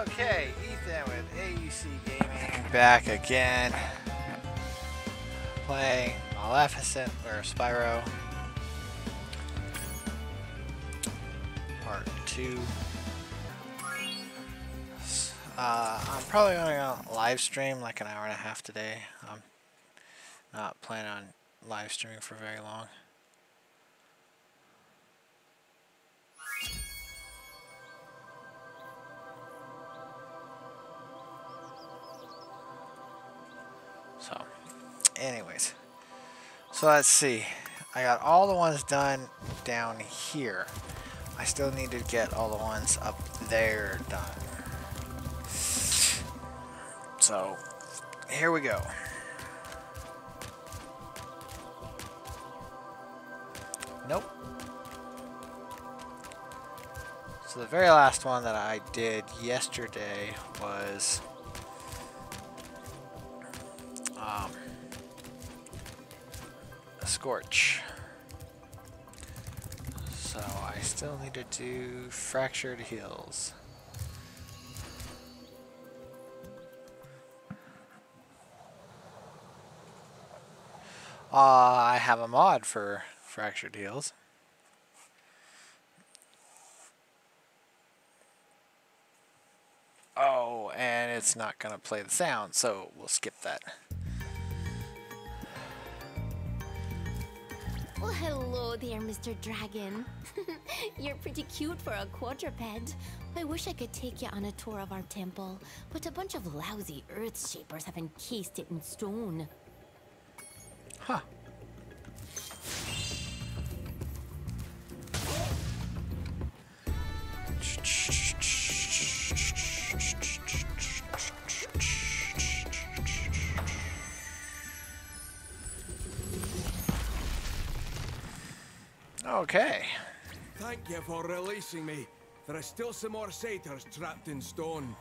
Okay, Ethan with AUC Gaming back again. Playing Maleficent or Spyro. Part 2. Uh, I'm probably going to live stream like an hour and a half today. I'm not planning on live streaming for very long. Anyways. So let's see. I got all the ones done down here. I still need to get all the ones up there done. So, here we go. Nope. So the very last one that I did yesterday was a scorch. So I still need to do Fracture Hills. Uh, I have a mod for Fracture Hills. Oh, and it's not going to play the sound, so we'll skip that. Well, hello there, Mr. Dragon. You're pretty cute for a quadruped. I wish I could take you on a tour of our temple, but a bunch of lousy earth shapers have encased it in stone. Huh. Okay. Thank you for releasing me. There are still some more satyrs trapped in stone.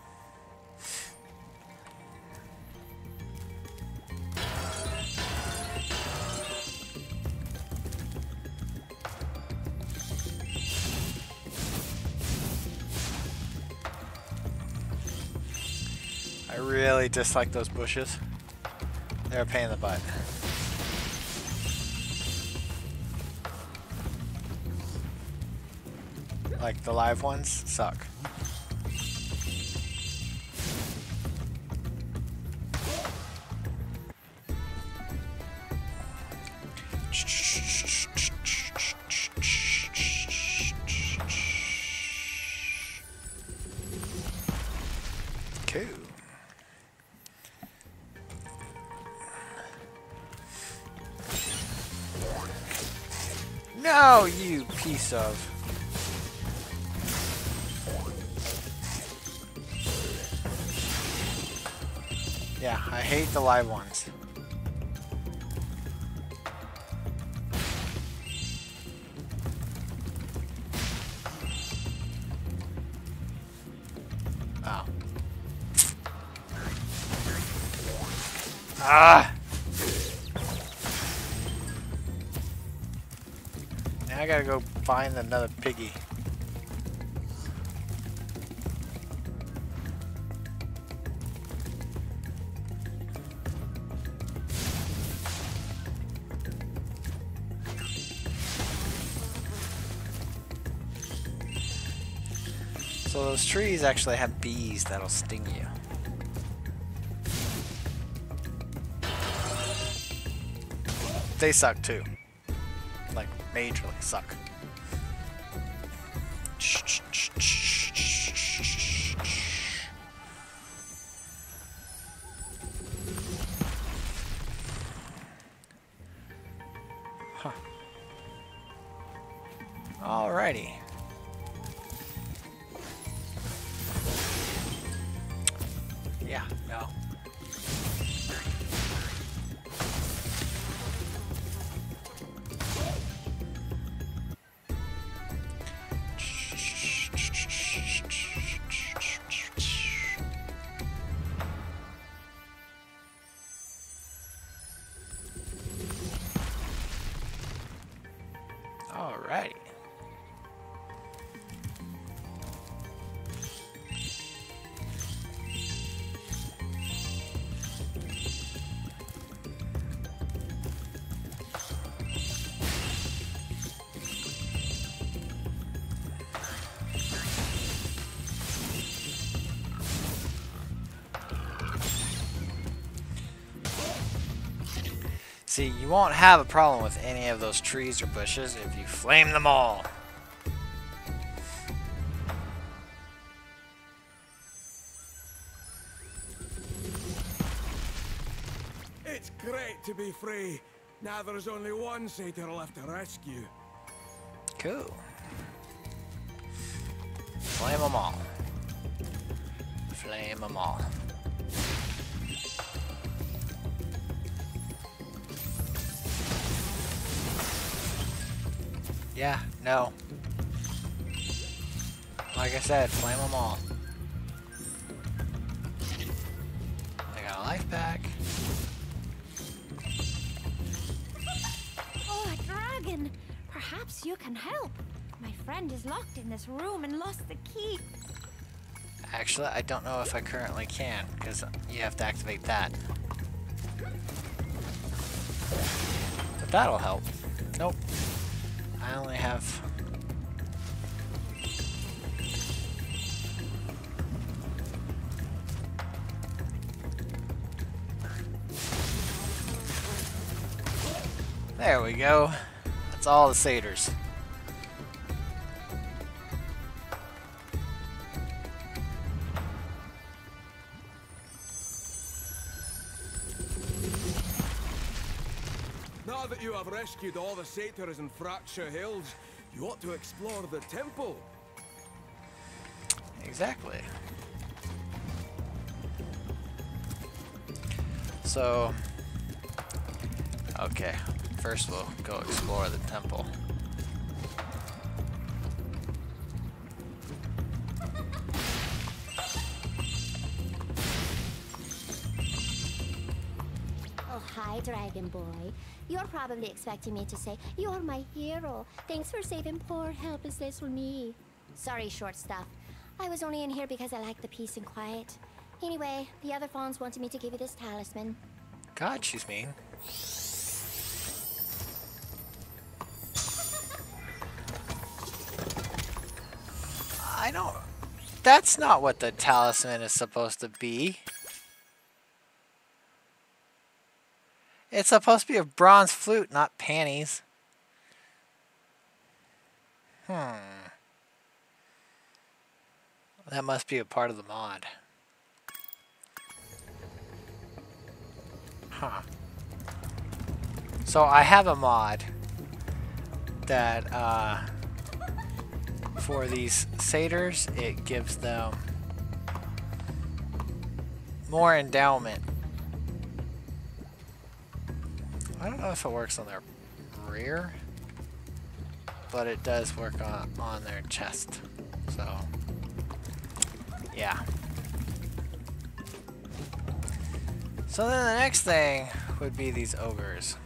I really dislike those bushes. They're a pain in the butt. Like the live ones suck. Live ones. Oh. Ah! Now I gotta go find another piggy. Actually have bees that'll sting you. They suck too. Like, majorly suck. Won't have a problem with any of those trees or bushes if you flame them all. It's great to be free. Now there's only one satyr left to rescue. Cool. Flame them all. Flame them all. Yeah, no. Like I said, flame them all. I got a life pack. Oh, a dragon! Perhaps you can help. My friend is locked in this room and lost the key. Actually, I don't know if I currently can, because you have to activate that. But that'll help. Nope. I only have... There we go. That's all the satyrs. Rescued all the satyrs in Fracture Hills, you ought to explore the temple. Exactly. So, okay, first we'll go explore the temple. Oh, hi, Dragon Boy. You're probably expecting me to say, You're my hero. Thanks for saving poor, helpless little me. Sorry, short stuff. I was only in here because I like the peace and quiet. Anyway, the other fauns wanted me to give you this talisman. God, she's mean. I don't... That's not what the talisman is supposed to be. It's supposed to be a bronze flute, not panties. Hmm. That must be a part of the mod. Huh. So I have a mod that uh, for these satyrs, it gives them more endowment. I don't know if it works on their rear, but it does work on, on their chest. So, yeah. So then the next thing would be these ogres.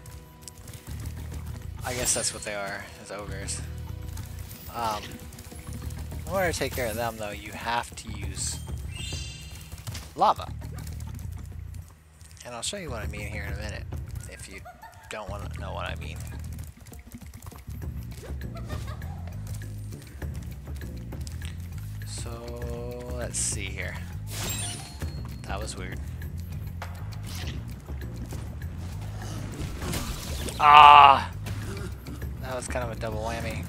I guess that's what they are, is ogres. Um, in order to take care of them though, you have to use lava. And I'll show you what I mean here in a minute, don't want to know what I mean. So, let's see here. That was weird. Ah! That was kind of a double whammy.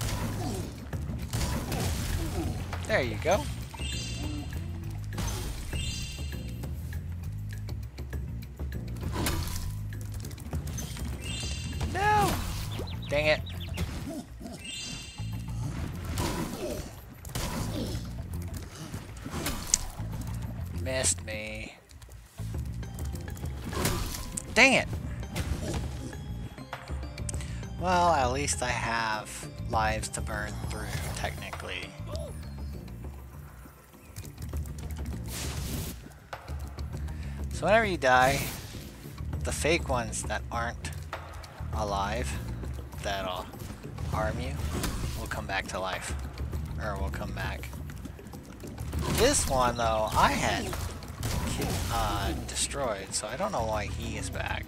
There you go. Whenever you die, the fake ones that aren't alive, that'll harm you, will come back to life. Or will come back. This one, though, I had uh, destroyed, so I don't know why he is back.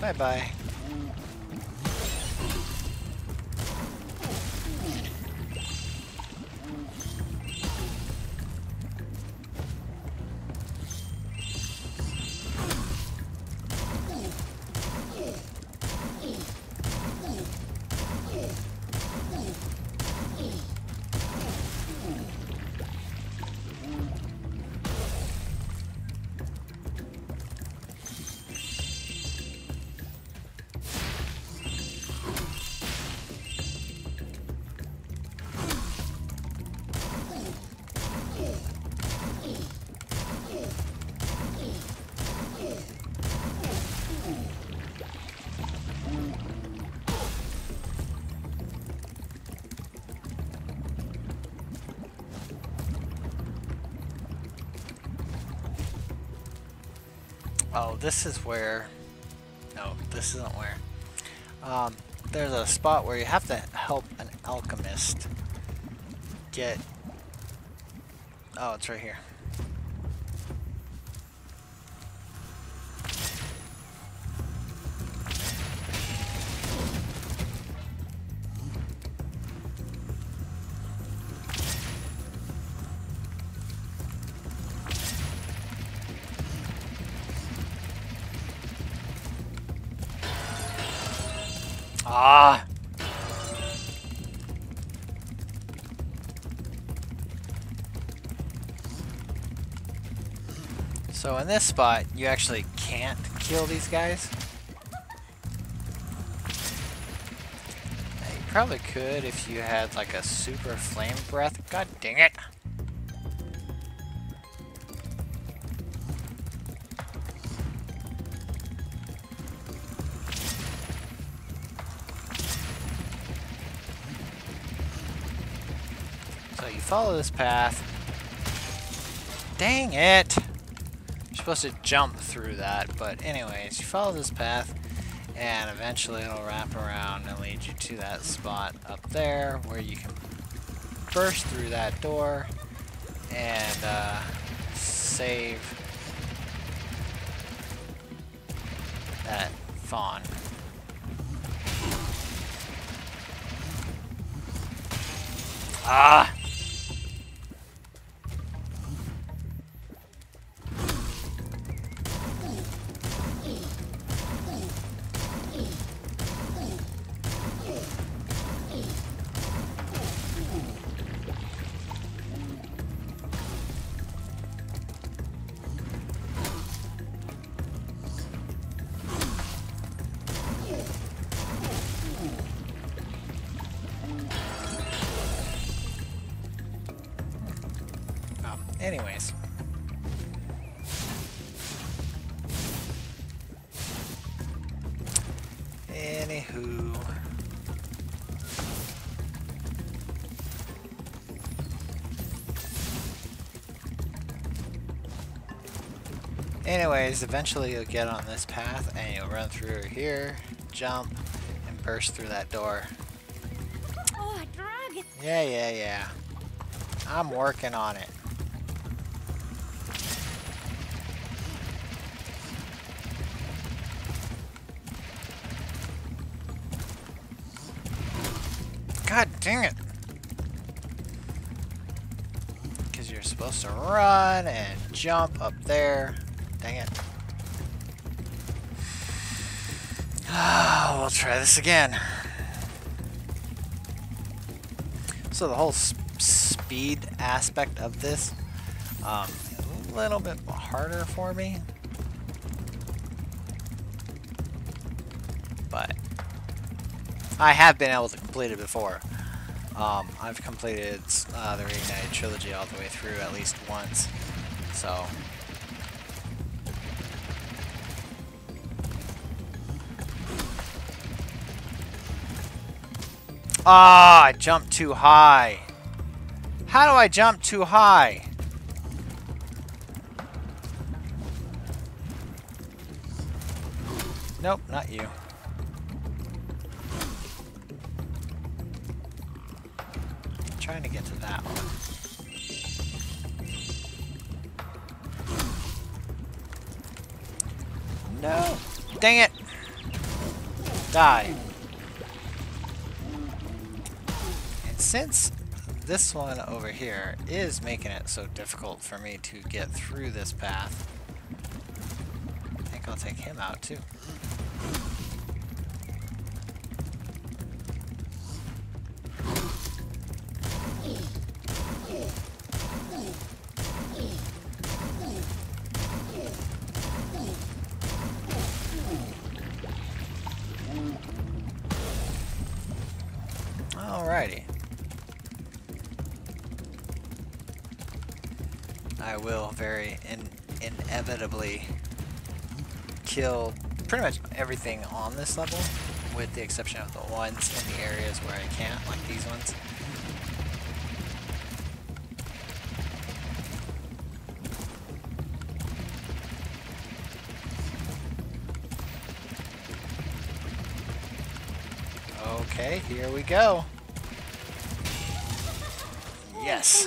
Bye bye this is where... No, this isn't where. Um, there's a spot where you have to help an alchemist get... Oh, it's right here. This spot, you actually can't kill these guys. You probably could if you had like a super flame breath. God dang it! So you follow this path. Dang it! Supposed to jump through that, but anyways, you follow this path, and eventually it'll wrap around and lead you to that spot up there where you can burst through that door and uh, save that faun. Ah! Anyways, eventually you'll get on this path and you'll run through here, jump, and burst through that door. Oh, a! Yeah, yeah, yeah. I'm working on it. God dang it! Because you're supposed to run and jump up there. Dang it. We'll try this again. So the whole s- speed aspect of this, um, a little bit harder for me. But I have been able to complete it before. Um, I've completed uh, the Reignited Trilogy all the way through at least once. So Ah, I jumped too high. How do I jump too high? Nope, not you. I'm trying to get to that one. No! Dang it! Die. Since this one over here is making it so difficult for me to get through this path, I think I'll take him out too. pretty much everything on this level, with the exception of the ones in the areas where I can't, like these ones. Okay, here we go. Yes.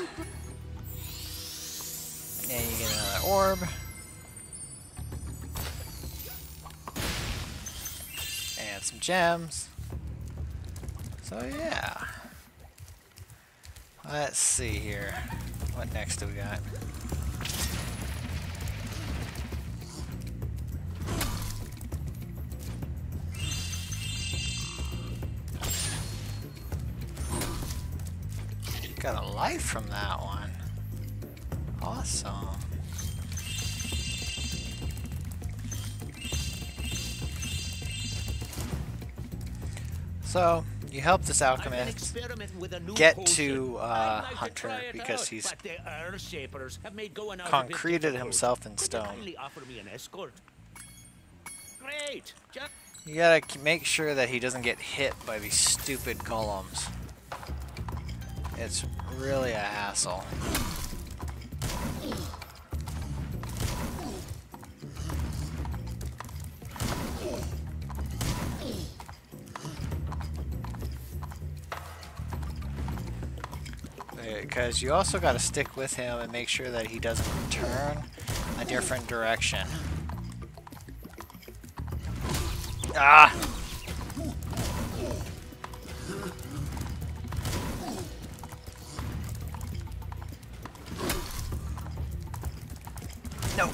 And you get another orb. Some gems. So yeah. Let's see here. What next do we got? Got a life from that one. Awesome. So, you help this alchemist get to uh, Hunter because he's concreted himself in stone. Great. You gotta make sure that he doesn't get hit by these stupid golems. It's really a hassle. Because you also gotta stick with him and make sure that he doesn't turn a different direction. Ah! No.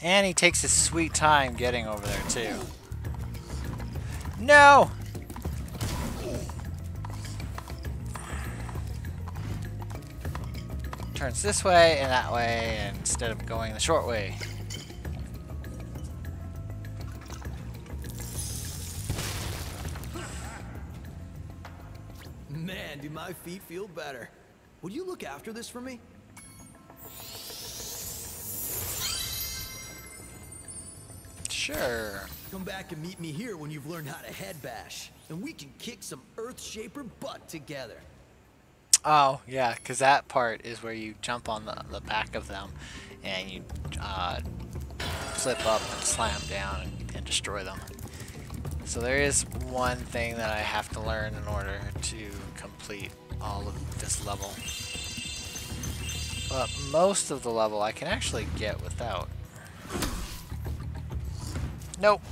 And he takes his sweet time getting over there too. No! Turns this way and that way instead of going the short way. Man, do my feet feel better. Would you look after this for me? Sure. Come back and meet me here when you've learned how to head bash. And we can kick some Earthshaper butt together. Oh, yeah, because that part is where you jump on the, the back of them and you uh, flip up and slam down and, and destroy them. So there is one thing that I have to learn in order to complete all of this level. But most of the level I can actually get without. Nope.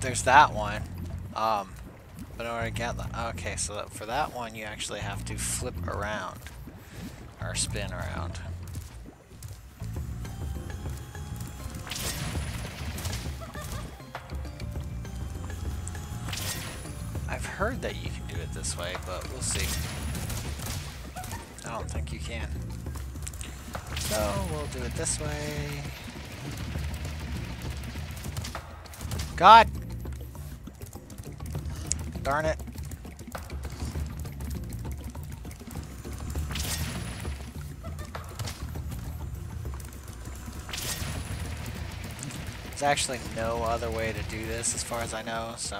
There's that one. Um, but in order to get that, okay, so that, for that one you actually have to flip around or spin around. I've heard that you can do it this way, but we'll see. I don't think you can. So we'll do it this way. God! Darn it. There's actually no other way to do this as far as I know, so...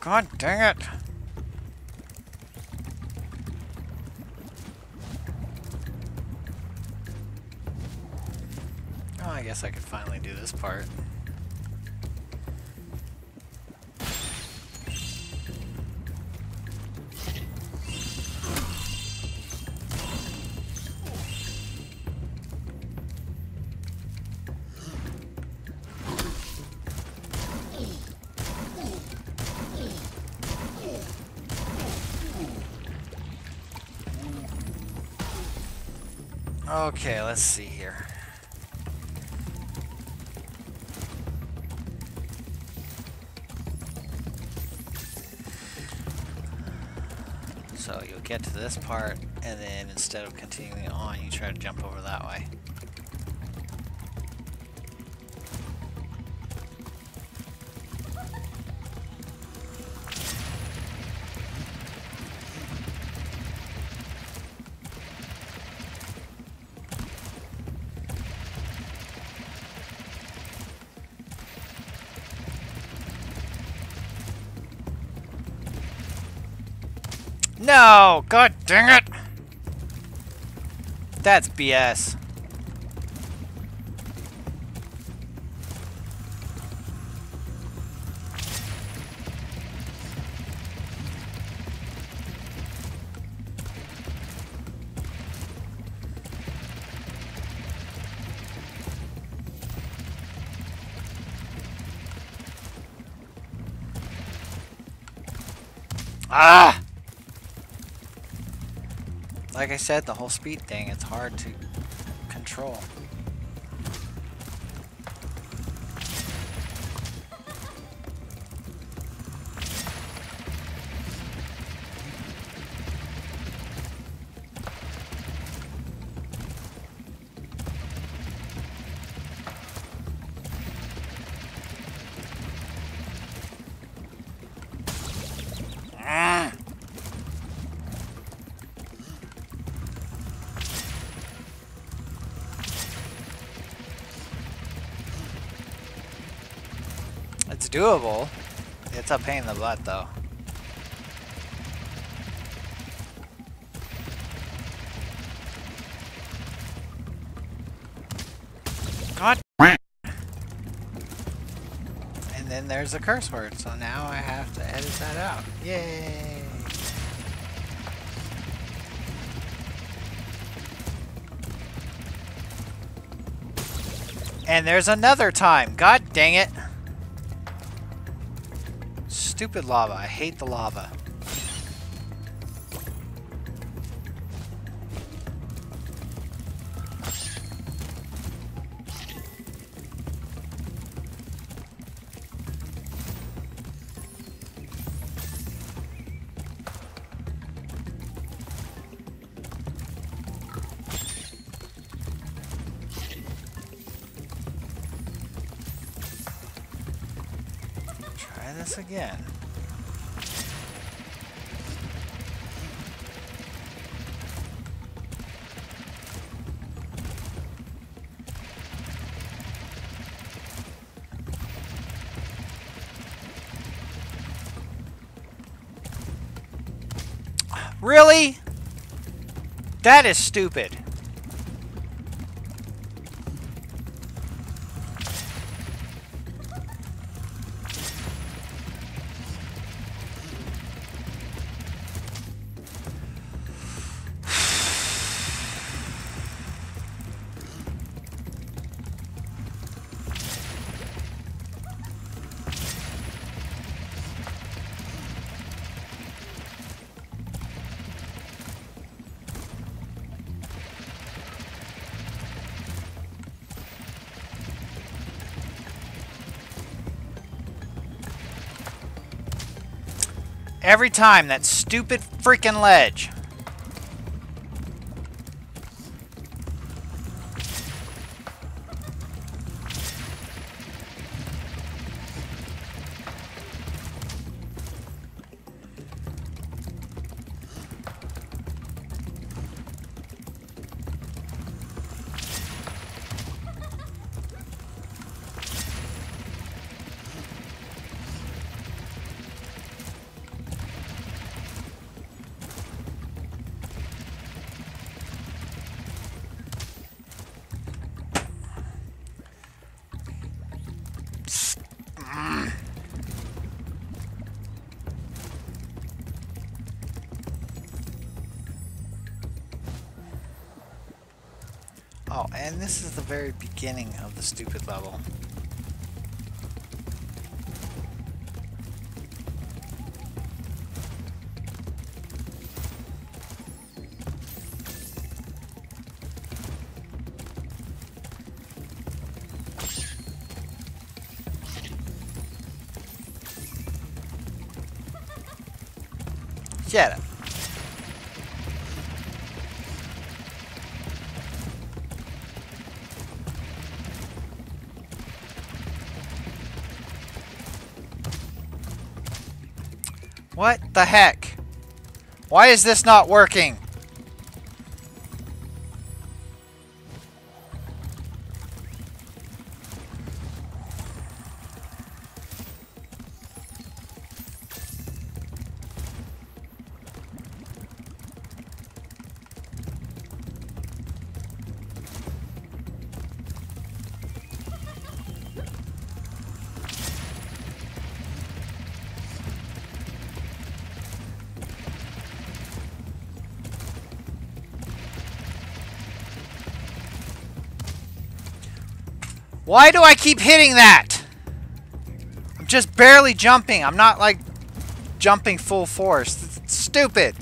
God dang it! Guess I could finally do this part. Okay, let's see here. Get to this part, and then instead of continuing on, you try to jump over that way. Oh, god dang it! That's BS. Said, the whole speed thing, it's hard to control. Doable. It's a pain in the butt, though. God. And then there's a curse word, so now I have to edit that out. Yay! And there's another time. God dang it. Stupid lava. I hate the lava. Try this again. Really? That is stupid. Every time, that stupid freaking ledge. This is the very beginning of the stupid level. The heck? Why is this not working? Why do I keep hitting that? I'm just barely jumping. I'm not like jumping full force. It's stupid.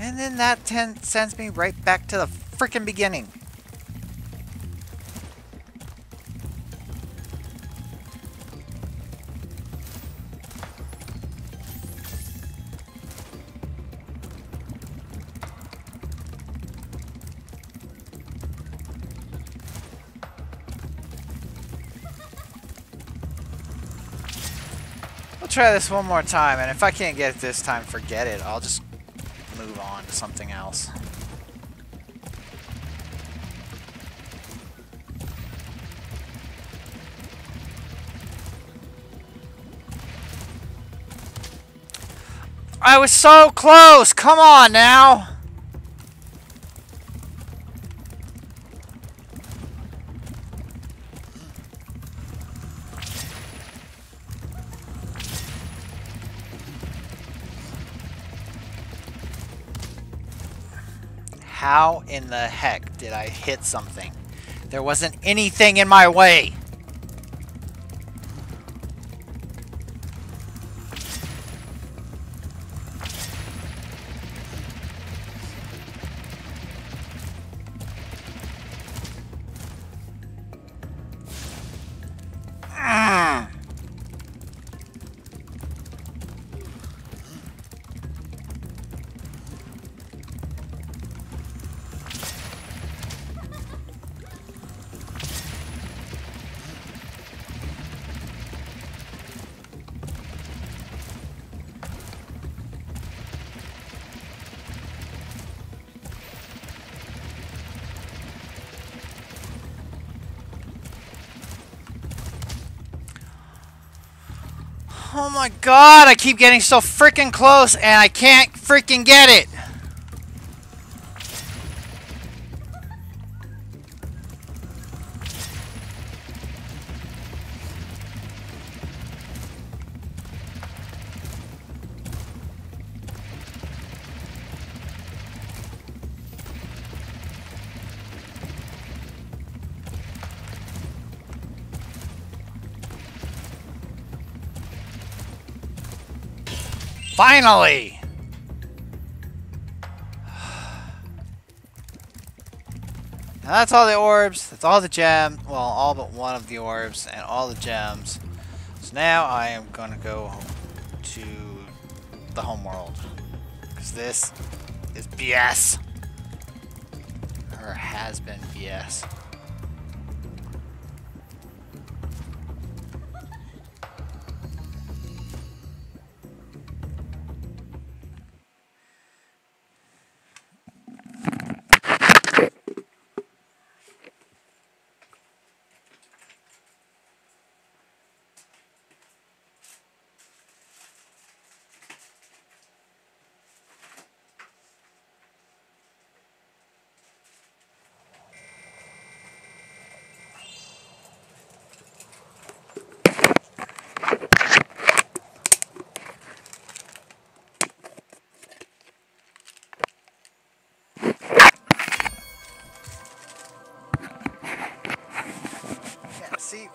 And then that sends me right back to the freaking beginning. Try this one more time, and if I can't get it this time, forget it. I'll just move on to something else. I was so close! Come on now! How in the heck did I hit something? There wasn't anything in my way! God, I keep getting so freaking close and I can't freaking get it! Finally! Now that's all the orbs, that's all the gems, well, all but one of the orbs and all the gems. So now I am going to go to the homeworld. Because this is BS. Or has been BS.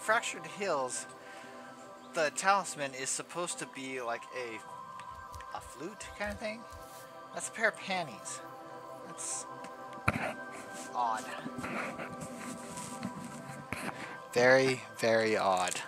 Fracture Hills, the talisman is supposed to be like a a flute kind of thing. That's a pair of panties. That's odd. Very, very odd.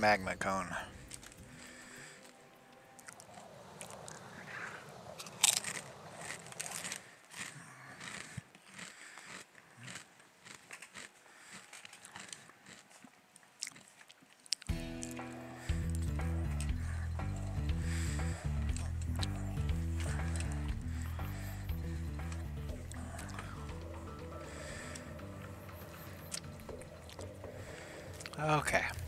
Magma cone. Okay.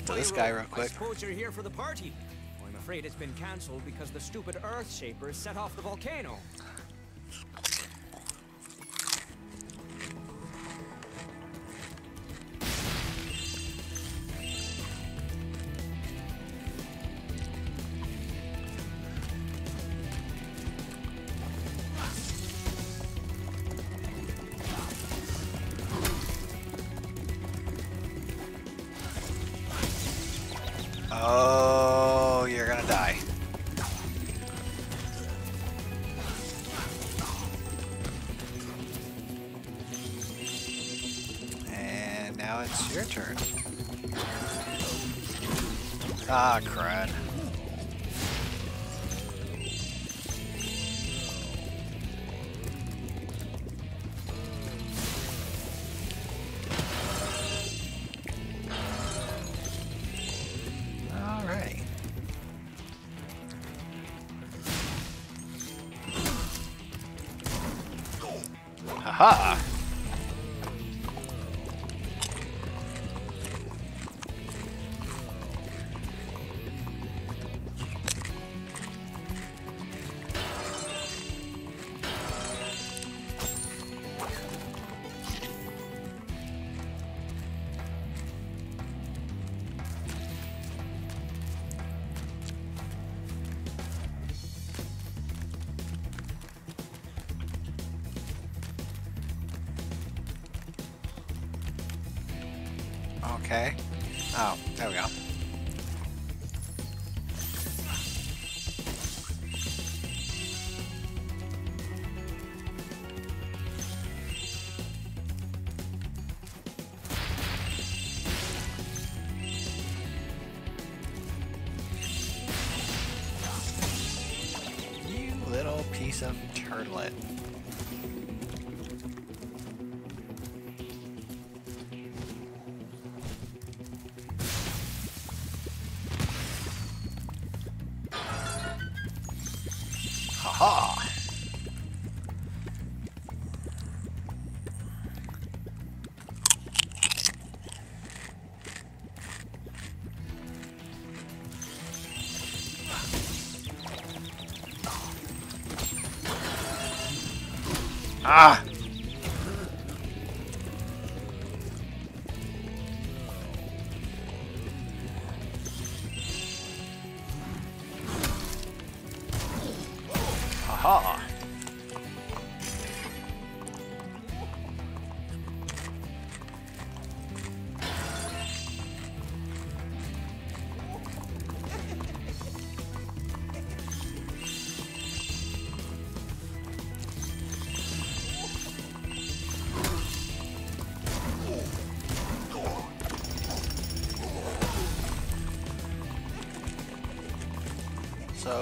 Talk to this guy real I quick. suppose you're here for the party. I'm afraid it's been cancelled because the stupid Earth Shapers set off the volcano. Ah, crud. Ah!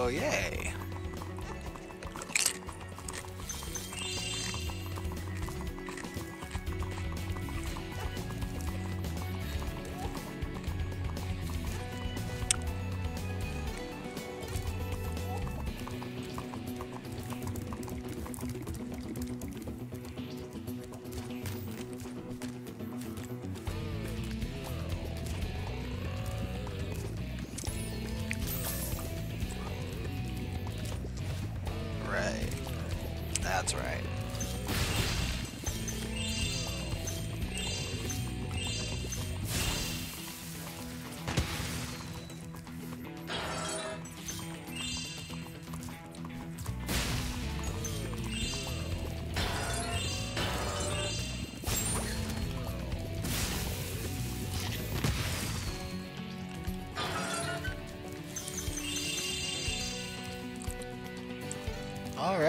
So,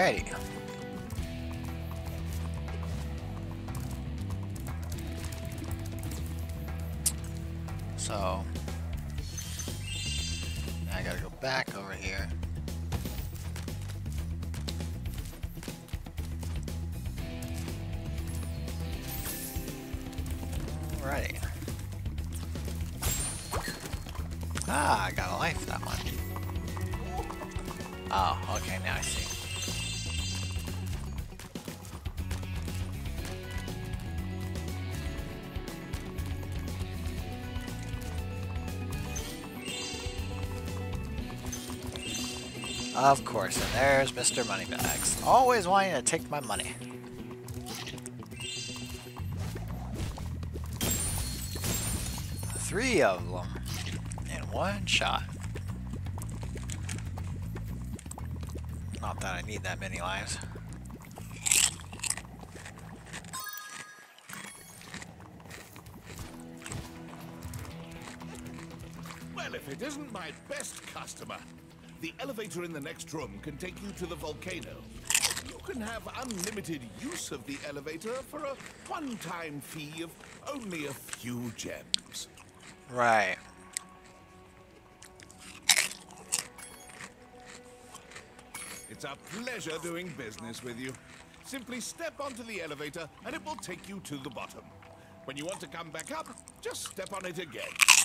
yay. Of course, and there's Mr. Moneybags. Always wanting to take my money. Three of them in one shot. Not that I need that many lives. Well, if it isn't my best customer, the elevator in the next room can take you to the volcano. You can have unlimited use of the elevator for a one-time fee of only a few gems. Right. It's a pleasure doing business with you. Simply step onto the elevator and it will take you to the bottom. When you want to come back up, just step on it again.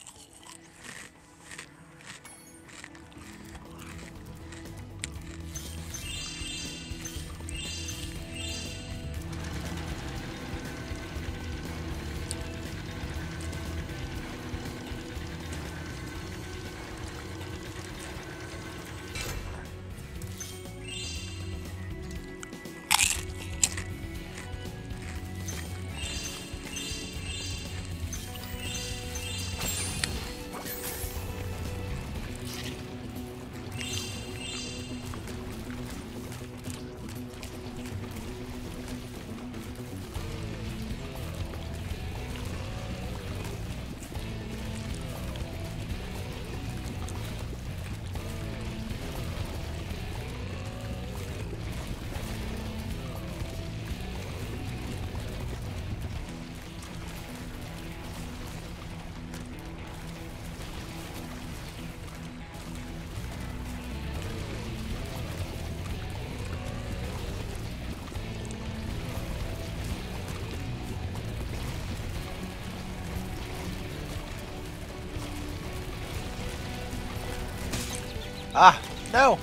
No!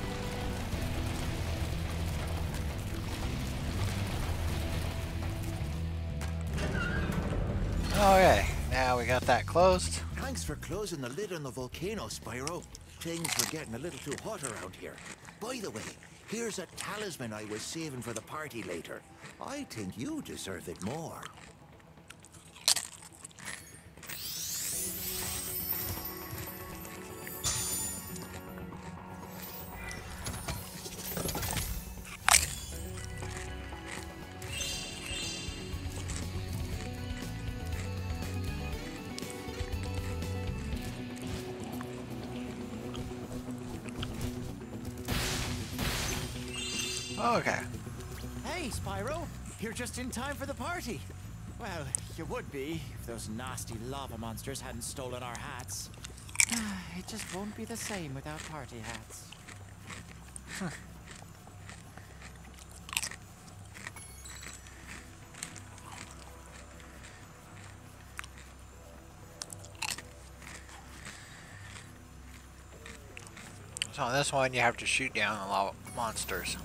Okay, now we got that closed. Thanks for closing the lid on the volcano, Spyro. Things were getting a little too hot around here. By the way, here's a talisman I was saving for the party later. I think you deserve it more. Oh, okay. Hey, Spyro! You're just in time for the party. Well, you would be if those nasty lava monsters hadn't stolen our hats. it just won't be the same without party hats. So on this one, you have to shoot down the lava monsters.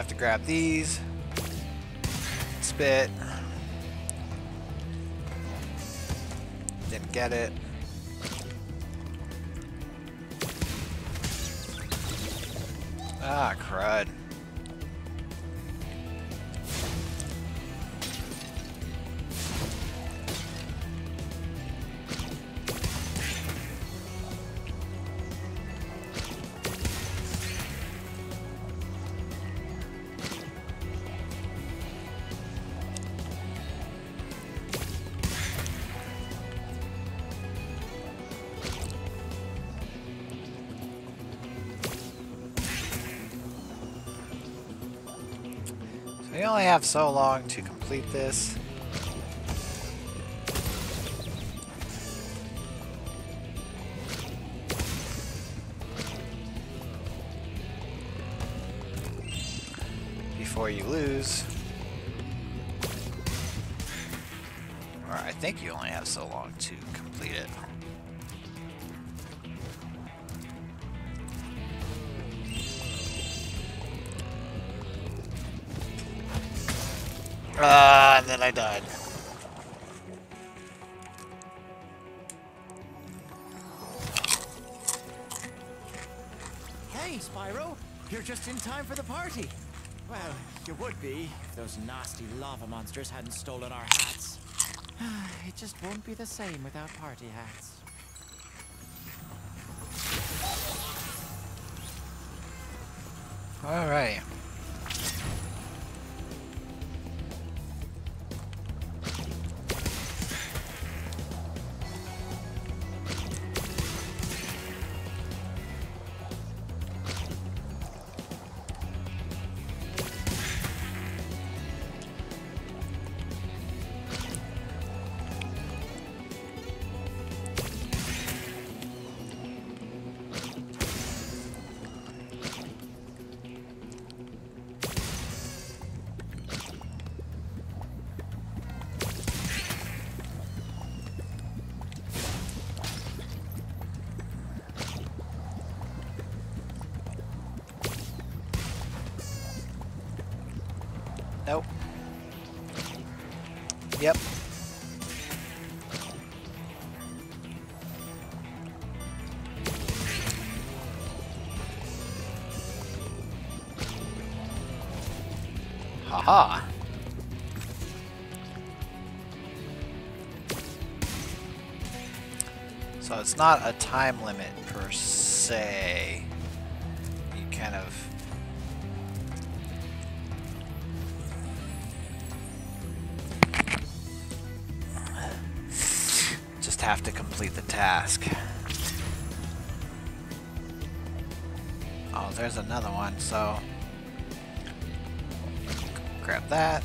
Have to grab these, spit, didn't get it. Ah, crud. Have so long to complete this. Before you lose. Or I think you only have so long to complete it. Well, you would be if those nasty lava monsters hadn't stolen our hats. it just won't be the same without party hats. Alright. Nope. Not a time limit per se. You kind of just have to complete the task. Oh, there's another one, so grab that.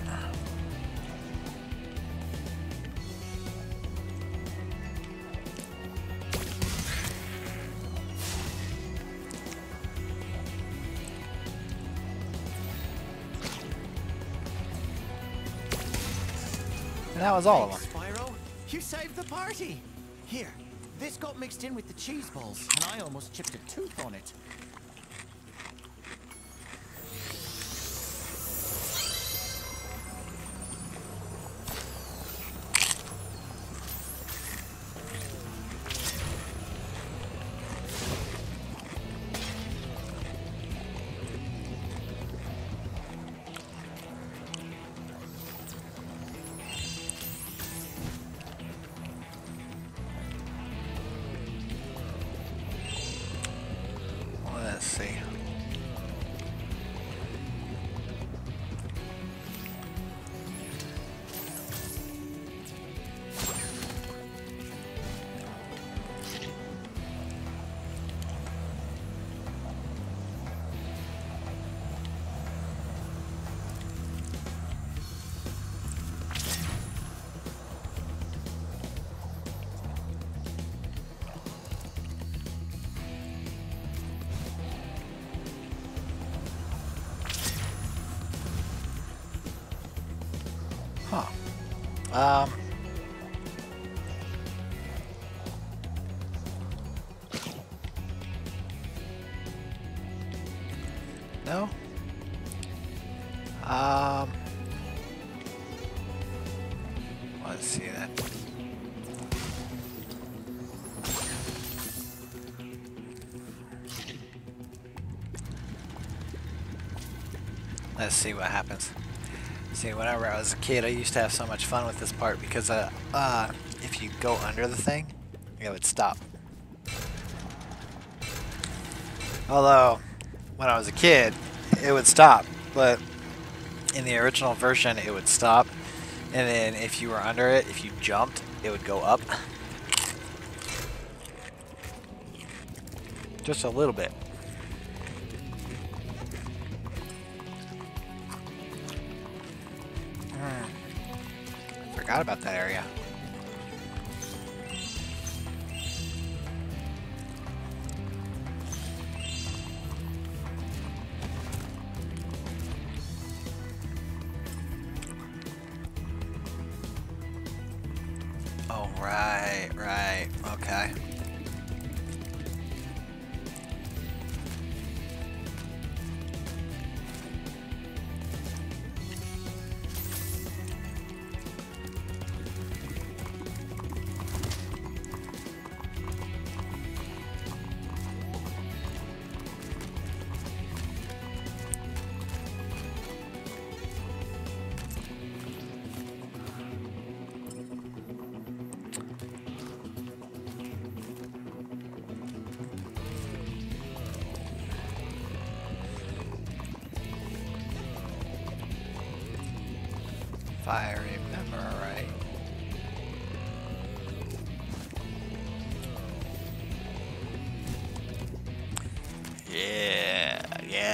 That was all of them. Spyro. You saved the party. Here, this got mixed in with the cheese balls, and I almost chipped a tooth on it. Let's see what happens. See, whenever I was a kid, I used to have so much fun with this part because uh, uh, if you go under the thing, it would stop. Although, when I was a kid, it would stop, but in the original version, it would stop. And then if you were under it, if you jumped, it would go up. Just a little bit. Forgot about that area.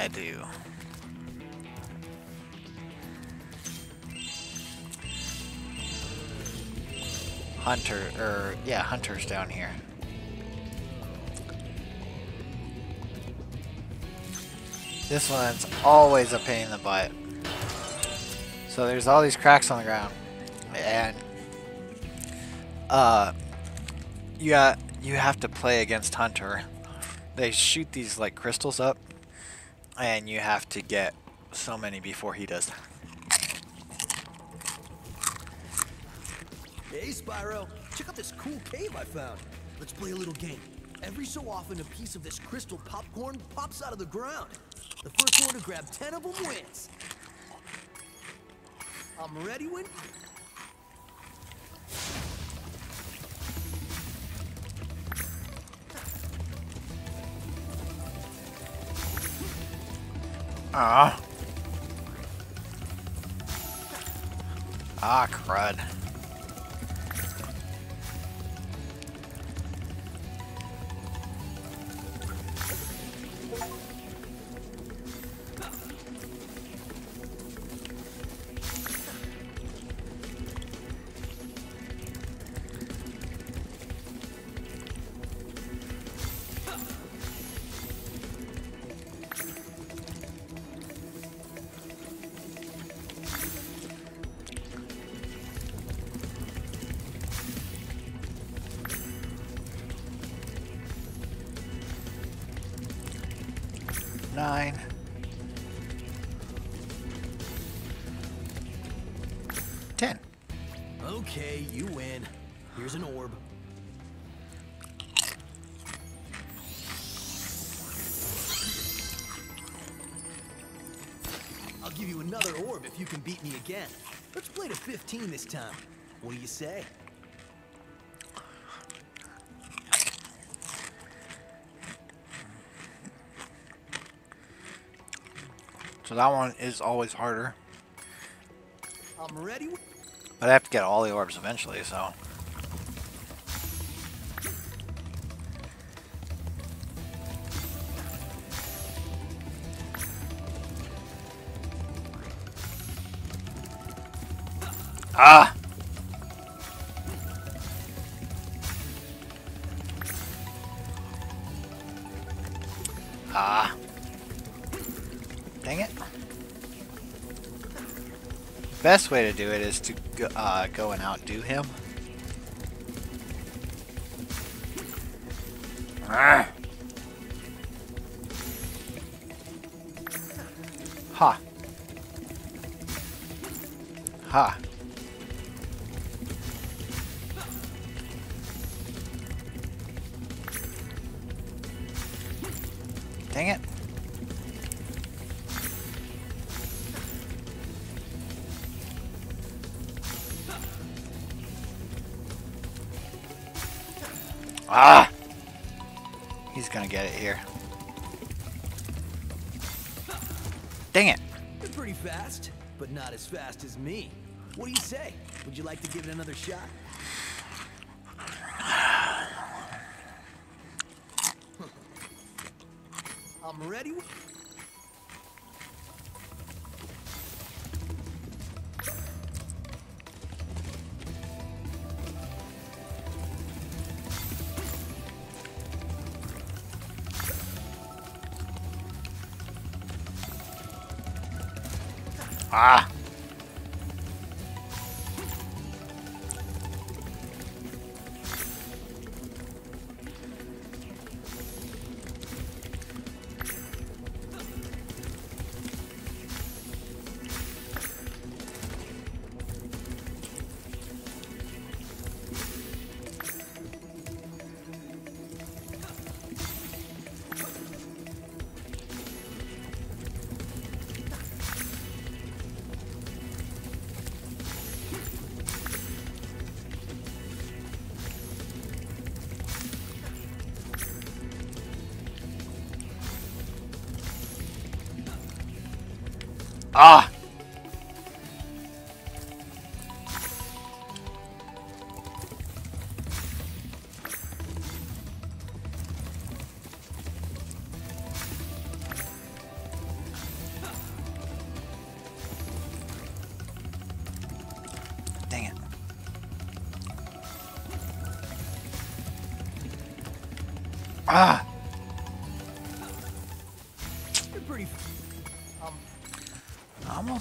I do. Hunter, or yeah, Hunter's down here. This one's always a pain in the butt. So there's all these cracks on the ground, and uh, you got you have to play against Hunter. They shoot these like crystals up, and you have to get so many before he does. Hey, Spyro. Check out this cool cave I found. Let's play a little game. Every so often, a piece of this crystal popcorn pops out of the ground. The first one to grab 10 of them wins. I'm ready when... Ah. Ah, crud. Again. Let's play to 15 this time. What do you say? So that one is always harder. I'm ready. But I have to get all the orbs eventually, so. Best way to do it is to uh, go and outdo him. fast as me. What do you say? Would you like to give it another shot? I'm ready. Ah.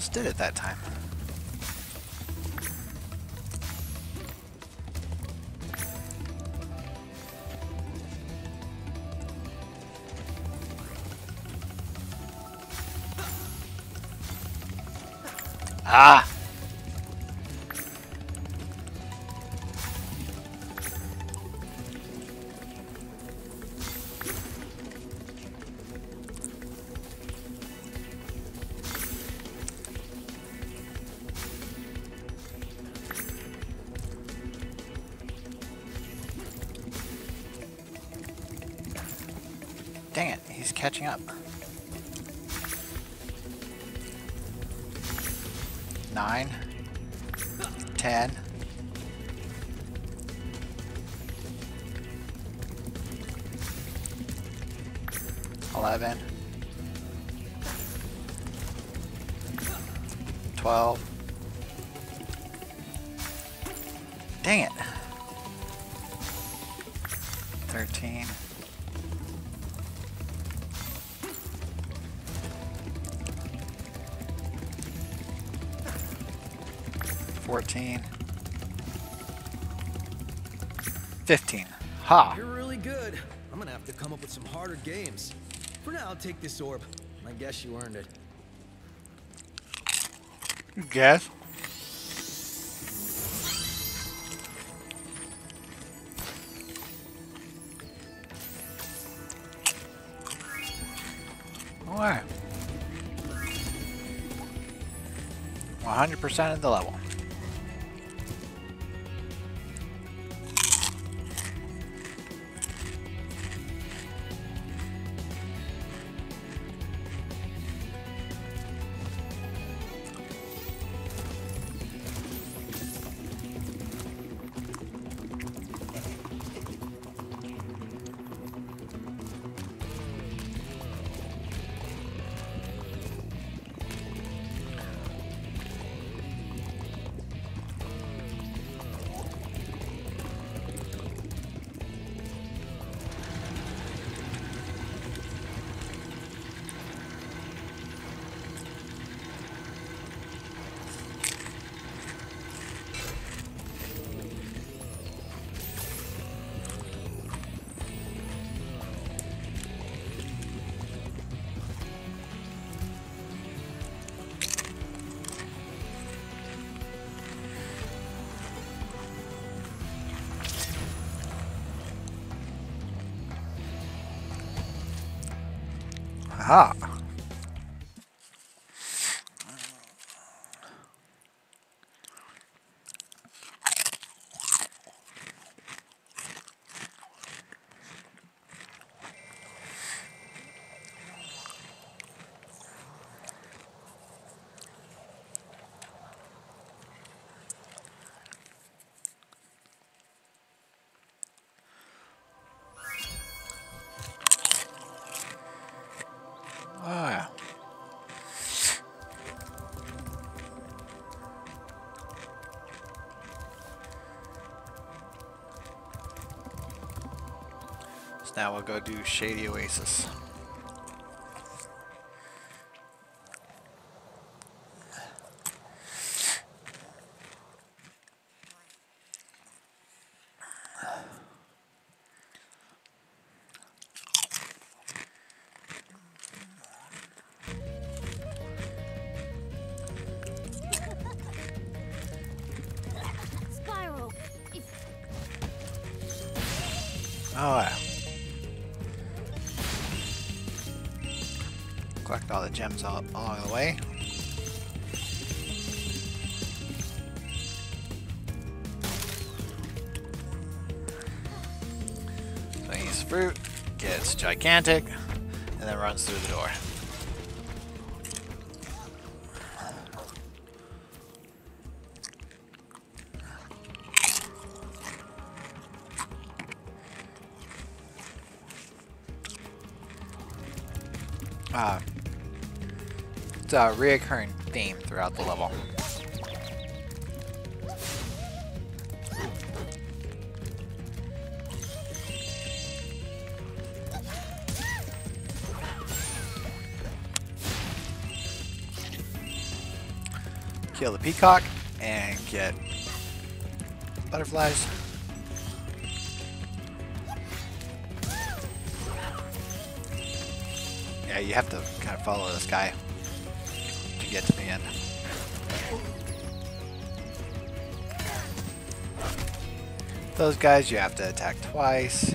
Almost did it that time. Harder games. For now, I'll take this orb. I guess you earned it. Guess. Alright. 100% of the level. Aha. Now we'll go do Shady Oasis. Along the way. So fruit, gets gigantic, and then runs through the door. It's a reoccurring theme throughout the level. Kill the peacock and get butterflies. Yeah, you have to kind of follow this guy get to the. Those guys you have to attack twice.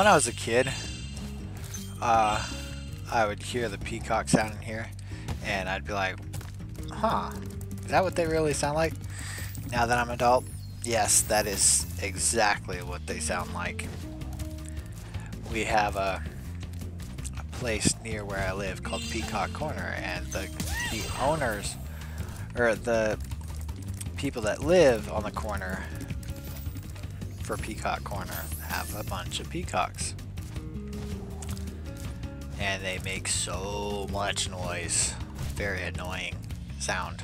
When I was a kid, uh, I would hear the peacock sound in here, and I'd be like, huh, is that what they really sound like? Now that I'm adult, yes, that is exactly what they sound like. We have a, a place near where I live called Peacock Corner, and the, the owners, or the people that live on the corner for Peacock Corner have a bunch of peacocks. And they make so much noise. Very annoying sound.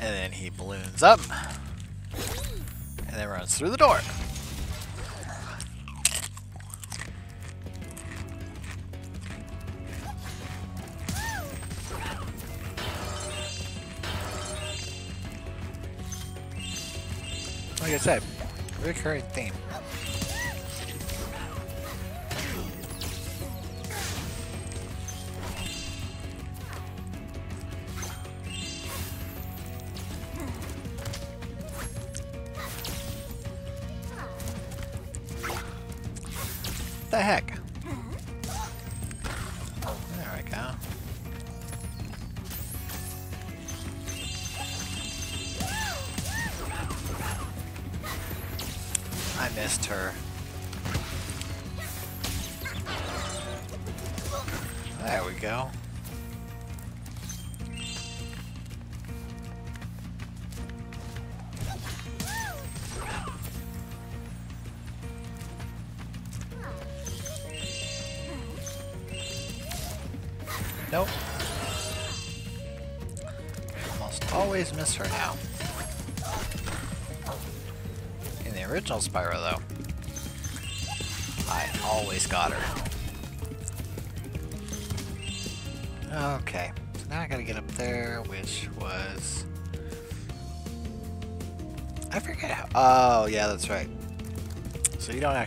And then he balloons up. And then runs through the door. Like I said, recurring theme.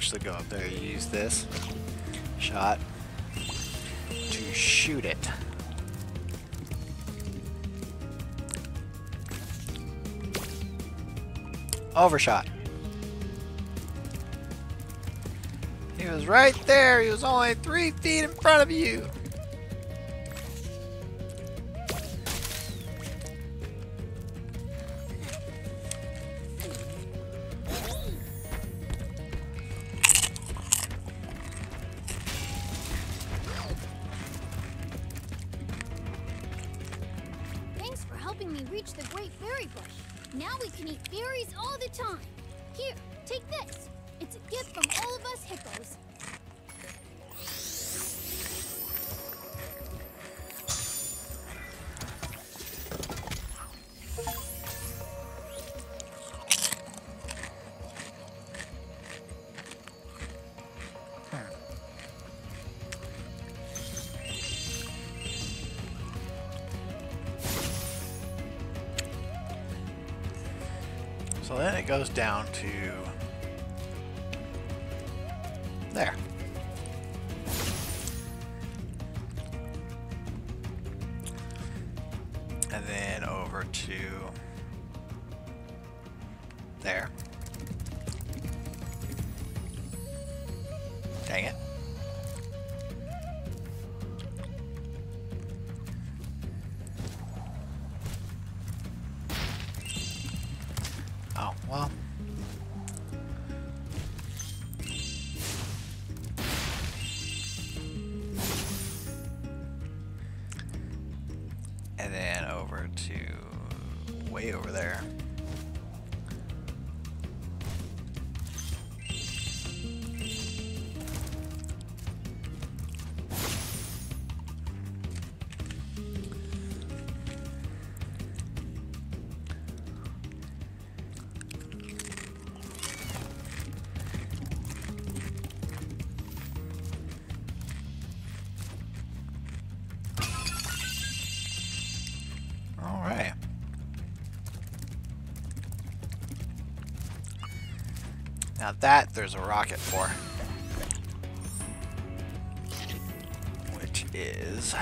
Actually go up there, you use this shot to shoot it. Overshot. He was right there. He was only three feet in front of you. down to Now that there's a rocket for. Which is...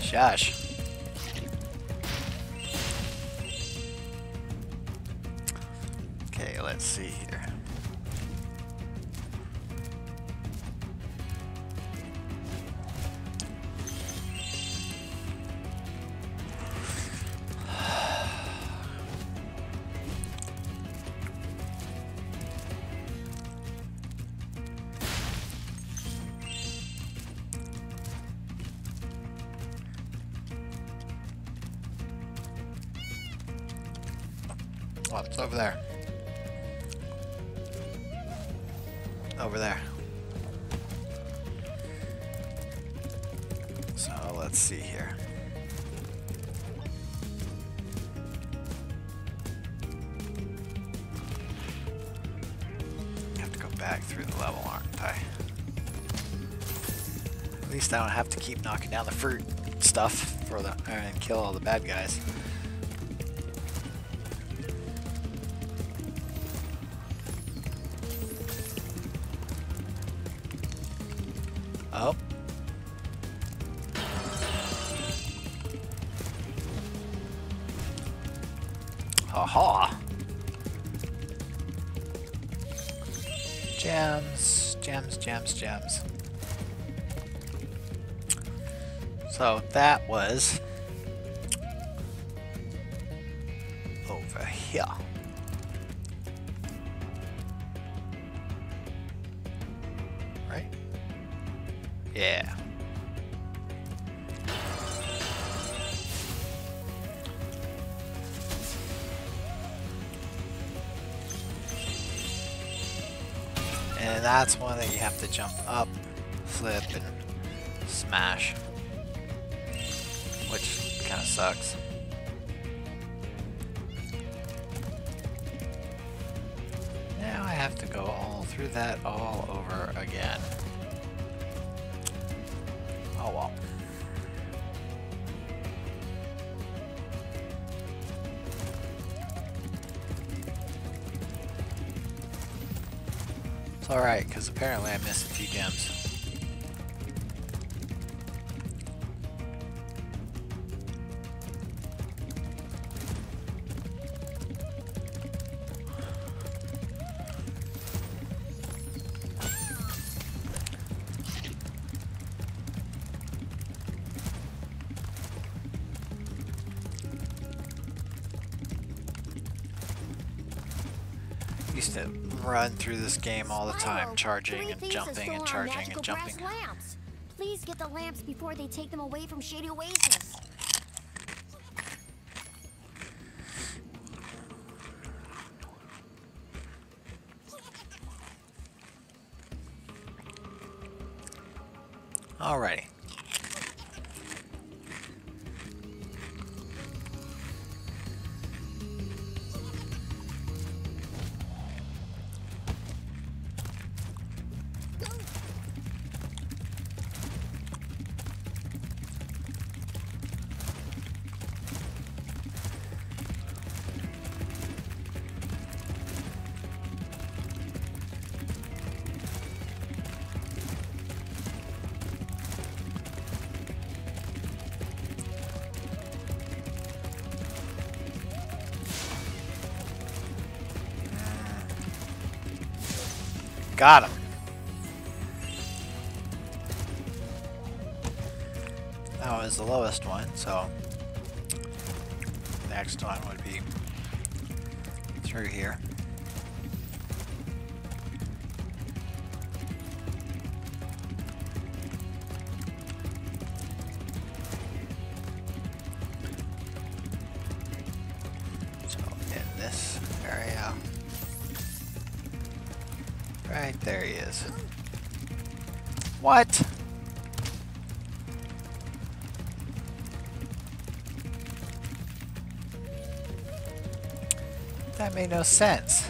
Josh. knocking down the fruit stuff for the and kill all the bad guys. Oh. Aha! Gems, gems, gems, gems. So that was run through this game all the time, charging and jumping and charging and jumping. Lamps. Please get the lamps before they take them away from Shady Oasis. Alrighty. Got him. That was the lowest one, so next one would be through here. What? That made no sense.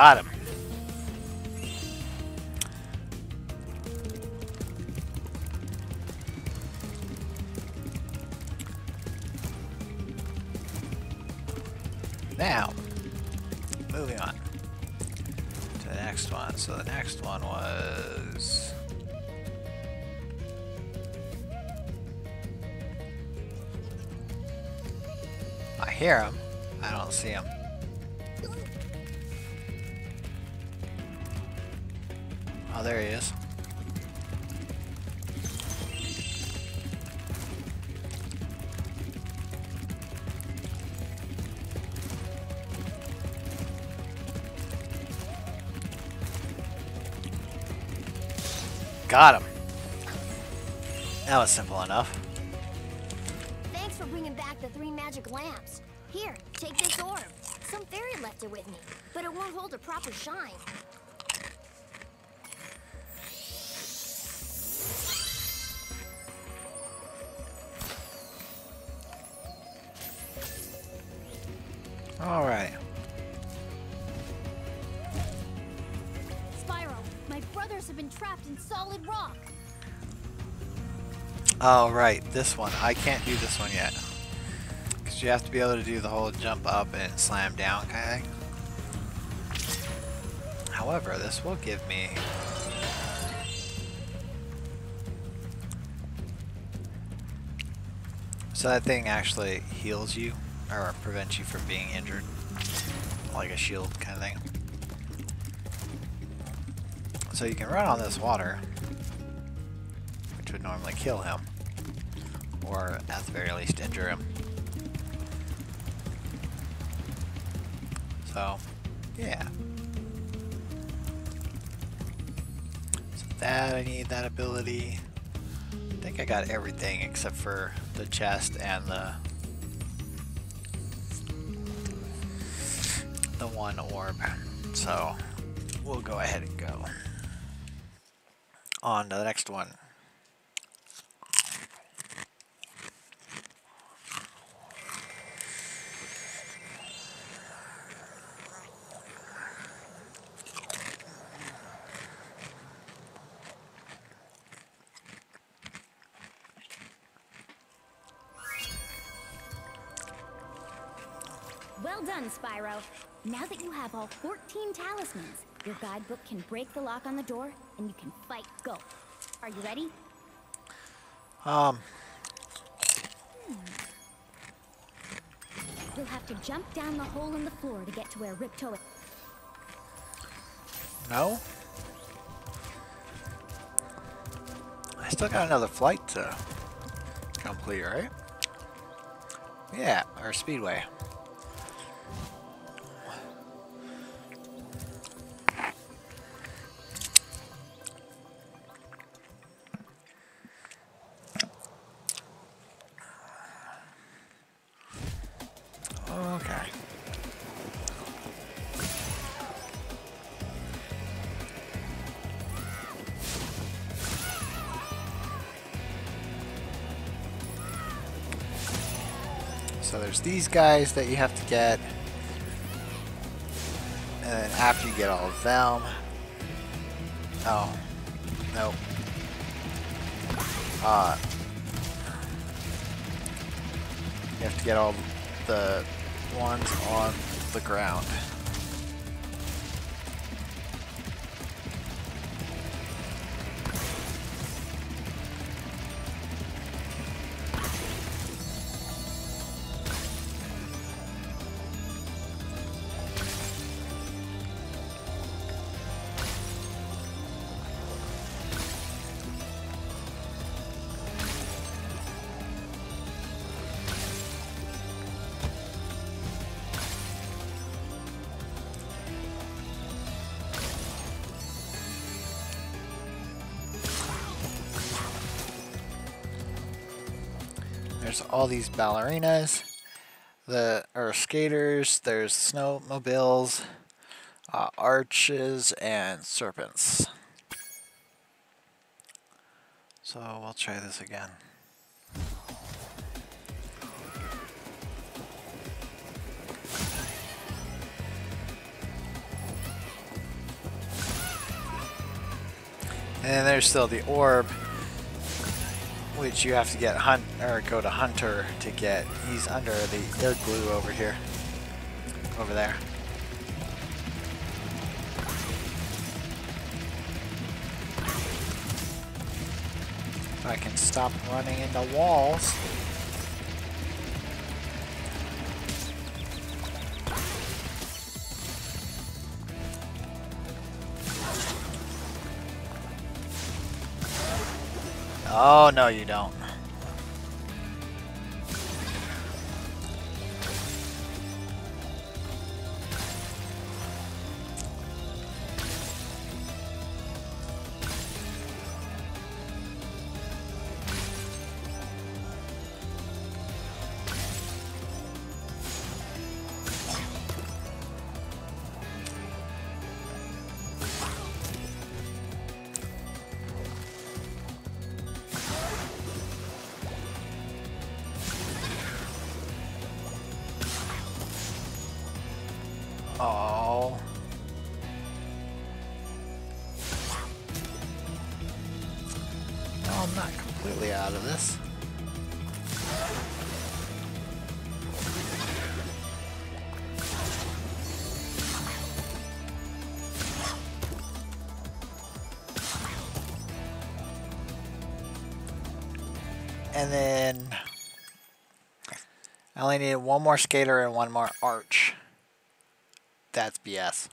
Got him. Got him. That was simple enough. Thanks for bringing back the three magic lamps. Here, take this orb. Some fairy left it with me, but it won't hold a proper shine. Trapped in solid rock. Oh, right. This one. I can't do this one yet. Because you have to be able to do the whole jump up and slam down kind of thing. However, this will give me... So that thing actually heals you, or prevents you from being injured. Like a shield kind of thing. So you can run on this water, which would normally kill him, or at the very least injure him. So, yeah. So that, I need that ability. I think I got everything except for the chest and the the one orb. So, we'll go ahead and go on to the next one. Well done, Spyro. Now that you have all 14 talismans, your guidebook can break the lock on the door and you can fight Gulp. Are you ready? Um, You'll have to jump down the hole in the floor to get to where Ripto is. no. I still got another flight to complete, right? Yeah, or Speedway. There's these guys that you have to get. And then after you get all of them. Oh. Nope. Uh. You have to get all the ones on the ground. All these ballerinas, the or skaters. There's snowmobiles, uh, arches, and serpents. So we'll try this again. And then there's still the orb, which you have to get hunt or go to Hunter to get. He's under the igloo over here, over there. I can stop running into walls. Oh, no, you don't. And then I only need one more skater and one more arch. That's BS.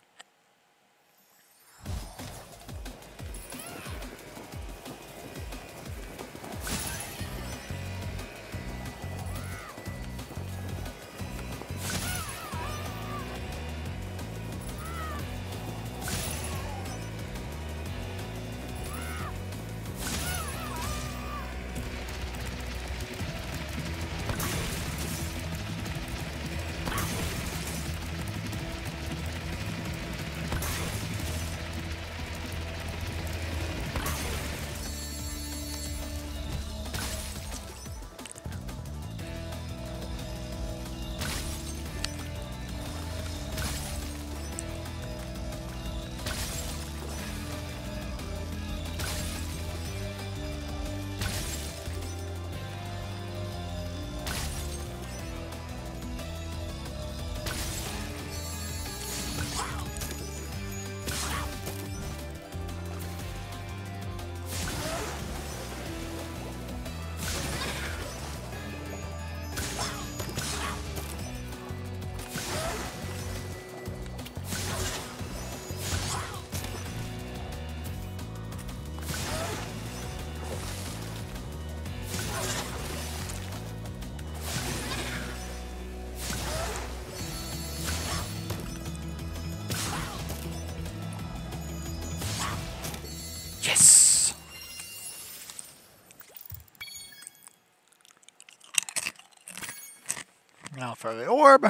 Now for the orb.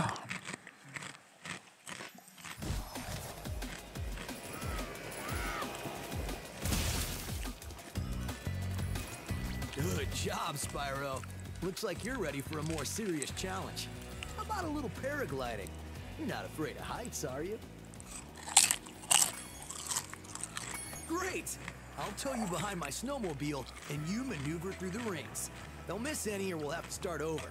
Good job, Spyro. Looks like you're ready for a more serious challenge. How about a little paragliding? You're not afraid of heights, are you? Great! I'll tow you behind my snowmobile, and you maneuver through the rings. Don't miss any or we'll have to start over.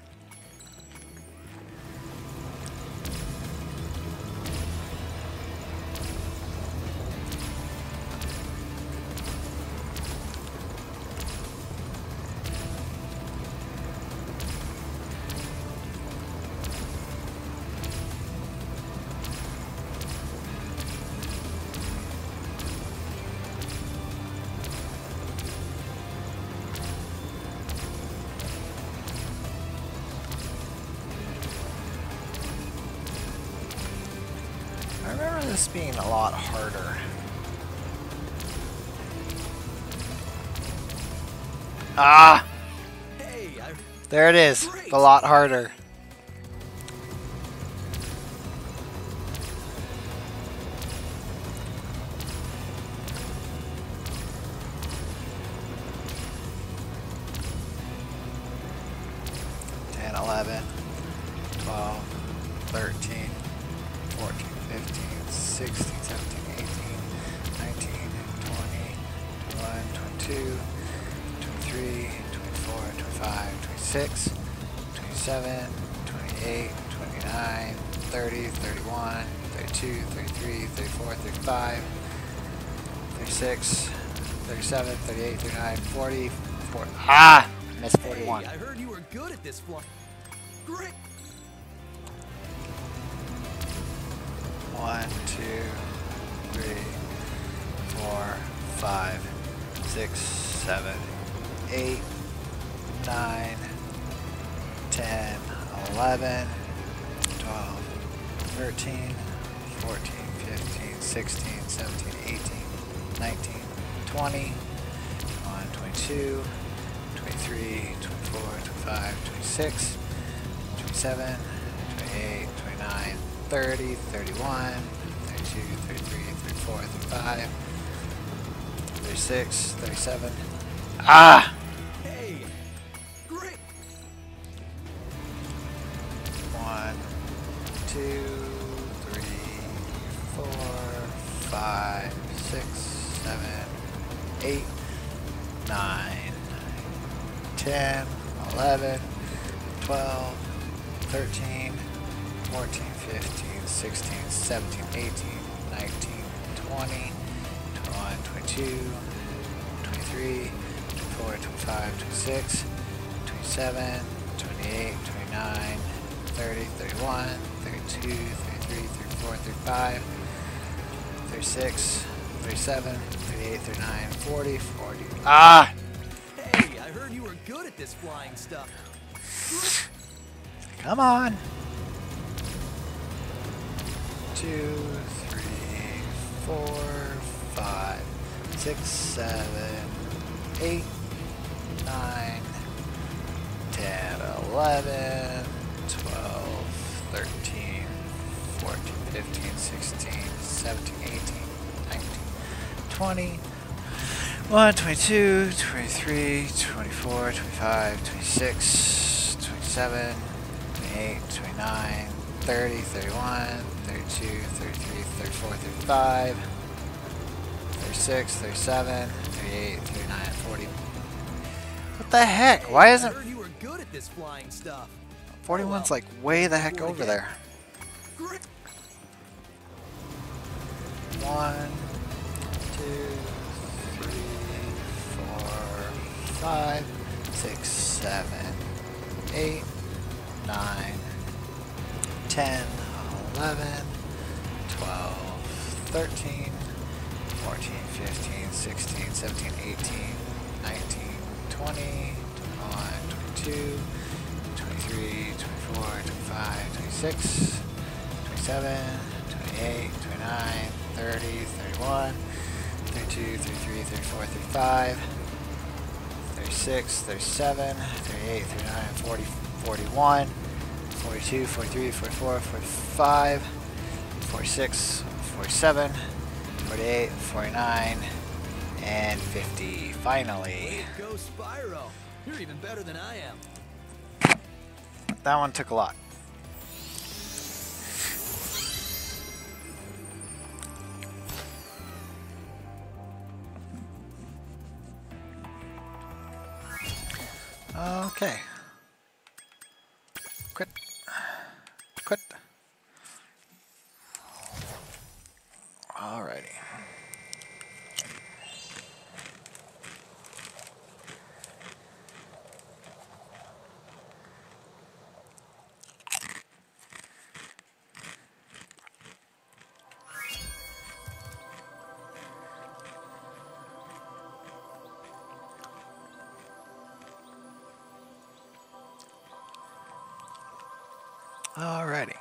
This being a lot harder. Ah! Hey, There it is. Great. A lot harder. Six, seven, eight, nine, ten, eleven, twelve, thirteen, fourteen, fifteen, sixteen, seventeen, eighteen, nineteen, twenty, twenty-one, twenty-two, twenty-three, twenty-four, twenty-five, twenty-six, twenty-seven, twenty-eight, twenty-nine, thirty, thirty-one, thirty-two, thirty-three, thirty-four, thirty-five, thirty-six, thirty-seven. Ah! Ah! Hey, I heard you were good at this flying stuff. Come on. Two, three, four, five, six, seven, eight, nine, ten, eleven, twelve, thirteen, fourteen, fifteen, sixteen, seventeen, eighteen, nineteen, twenty. 1, 22, 23, 24, 25, 26, 27, 28, 29, 30, 31, 32, 33, 34, 35, 36, 37, 38, 39, 40. What the heck? Why isn't heard you were good at this flying stuff. 41's like way the heck over there? One, five, six, seven, eight, nine, ten, eleven, twelve, thirteen, fourteen, fifteen, sixteen, seventeen, eighteen, nineteen, twenty, twenty-one, twenty-two, twenty-three, twenty-four, twenty-five, twenty-six, twenty-seven, twenty-eight, twenty-nine, thirty, thirty-one, thirty-two, thirty-three, thirty-four, thirty-five, thirty-six, thirty-seven, thirty-eight, thirty-nine, forty, forty-one, 42, 43, 44, 45, 46, 47, 48, 49, and 50. Finally. Go Spyro. You're even better than I am. That one took a lot. Okay. Quit. Quit. Alrighty. Alrighty.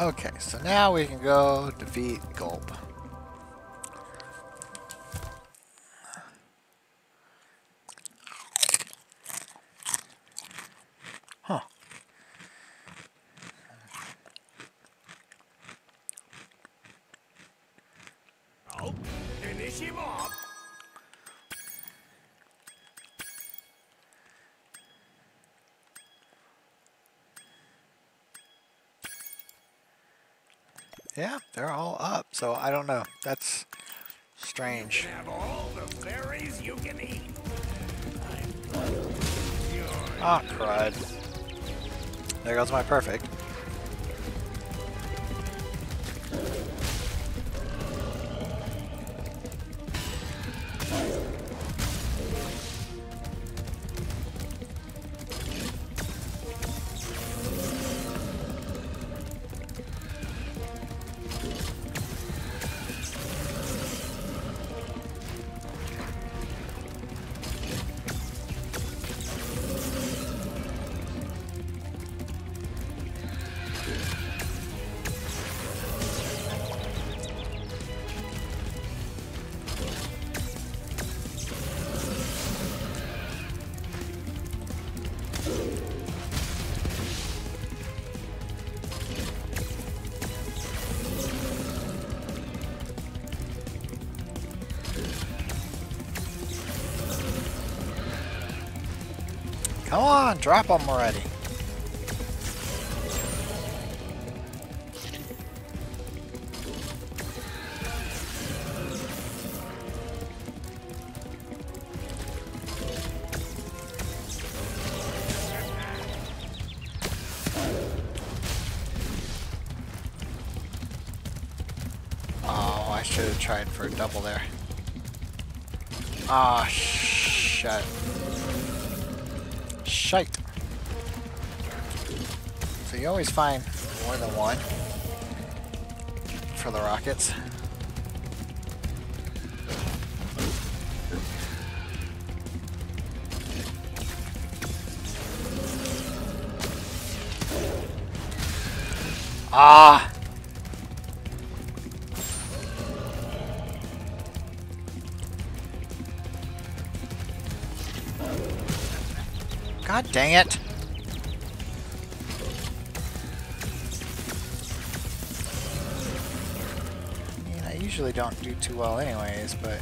Okay, so now we can go defeat Gulp. That's strange. Ah, crud. There goes my perfect. Drop them already. Oh, I should have tried for a double there. Ah, shit. You always find more than one for the rockets. Ah! God dang it! Usually don't do too well anyways, but...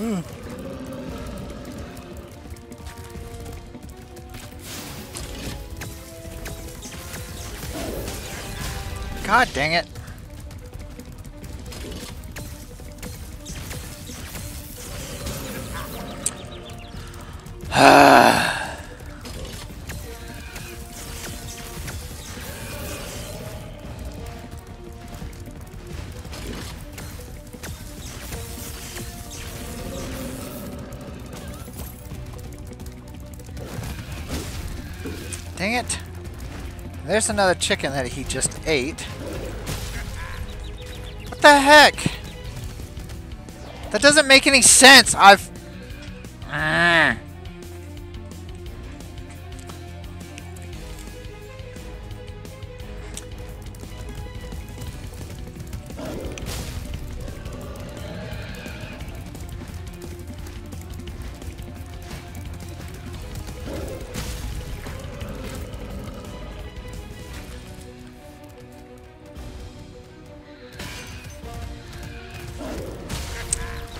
Ooh. God dang it! There's another chicken that he just ate. What the heck? That doesn't make any sense. I've...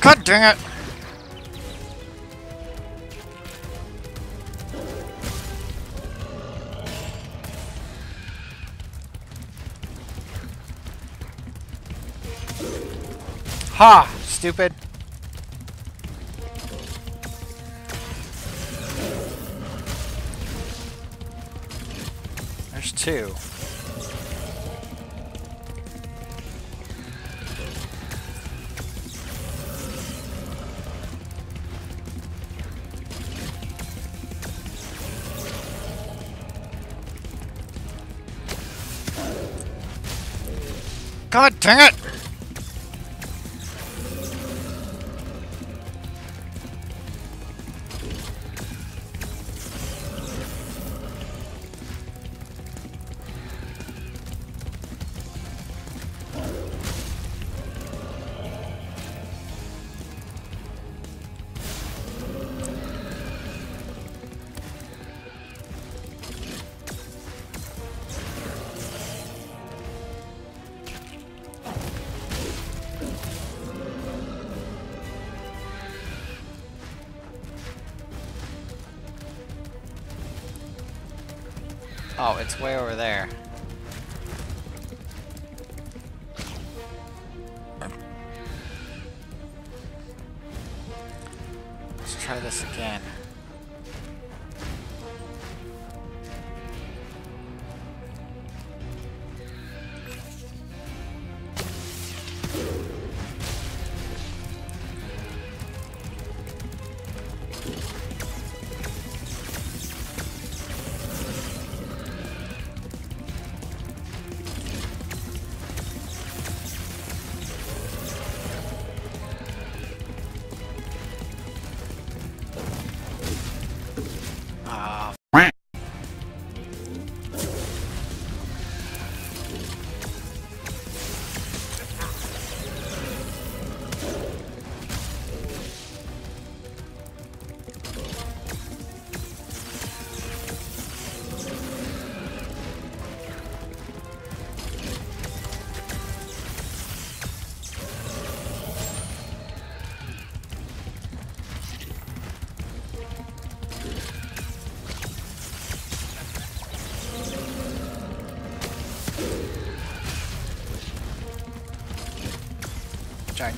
God dang it! Ha! Stupid. Dang it! Way over there.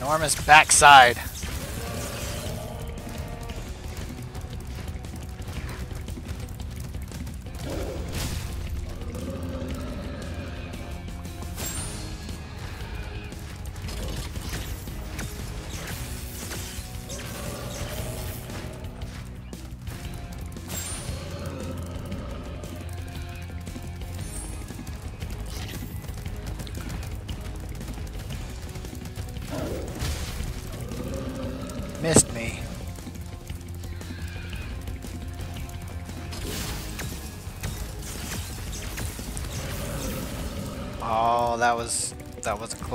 Ginormous backside.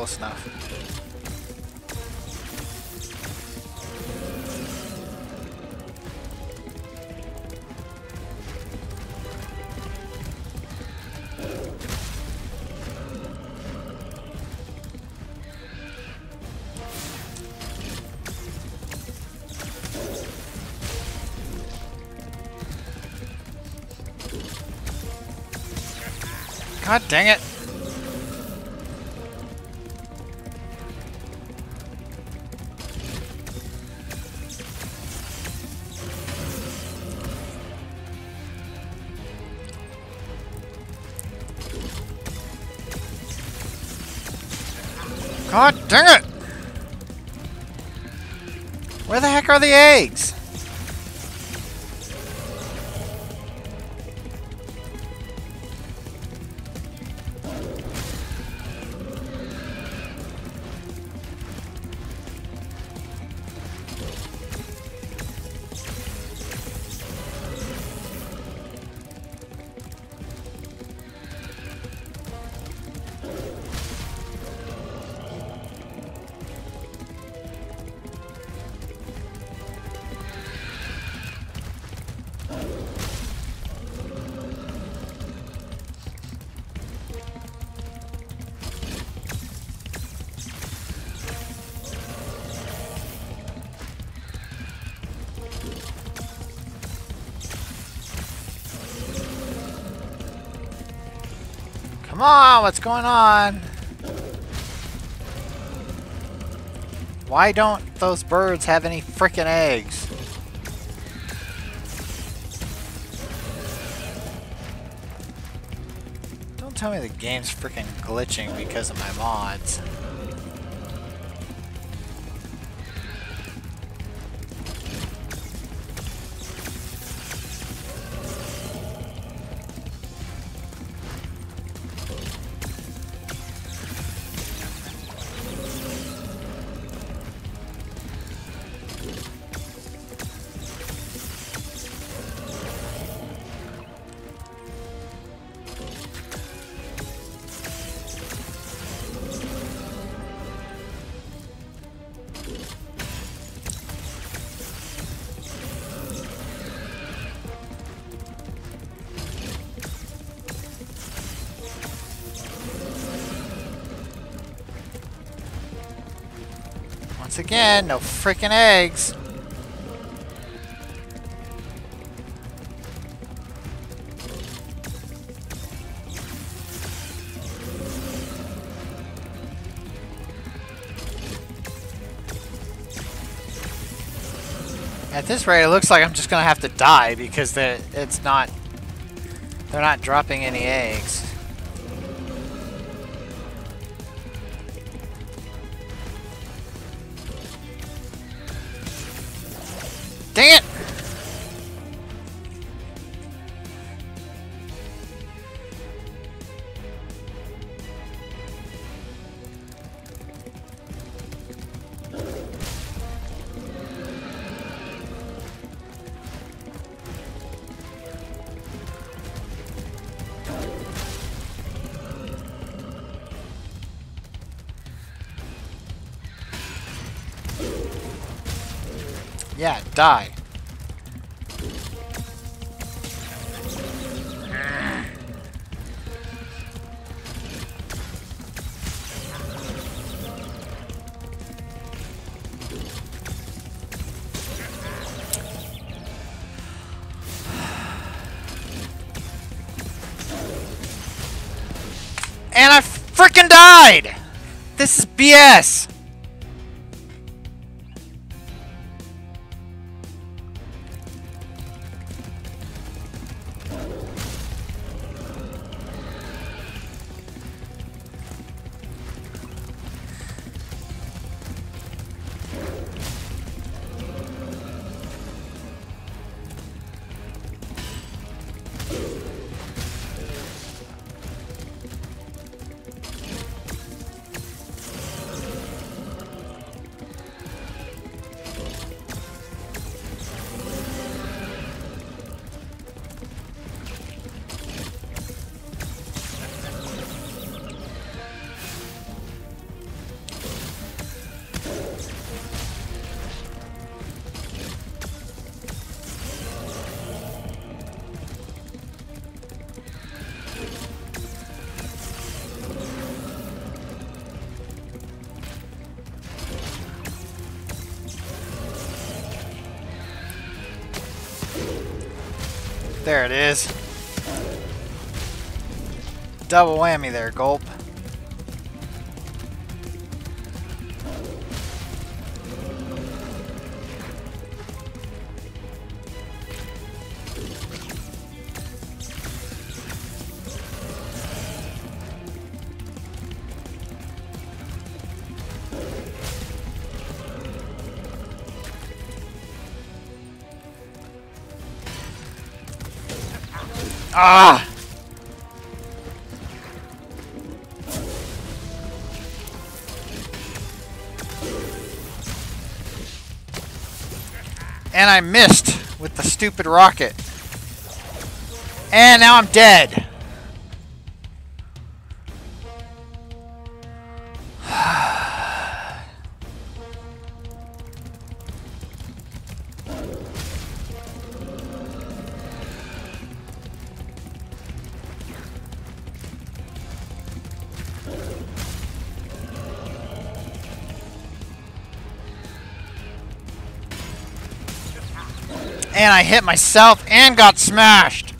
Close enough. God dang it. God dang it! Where the heck are the eggs? What's going on? Why don't those birds have any freaking eggs? Don't tell me the game's freaking glitching because of my mods. Again, no freaking eggs. At this rate, it looks like I'm just gonna have to die because it's not. They're not dropping any eggs. Die. And I freaking died! This is BS! Double whammy there, Gulp. Stupid rocket. And now I'm dead. Hit myself and got smashed.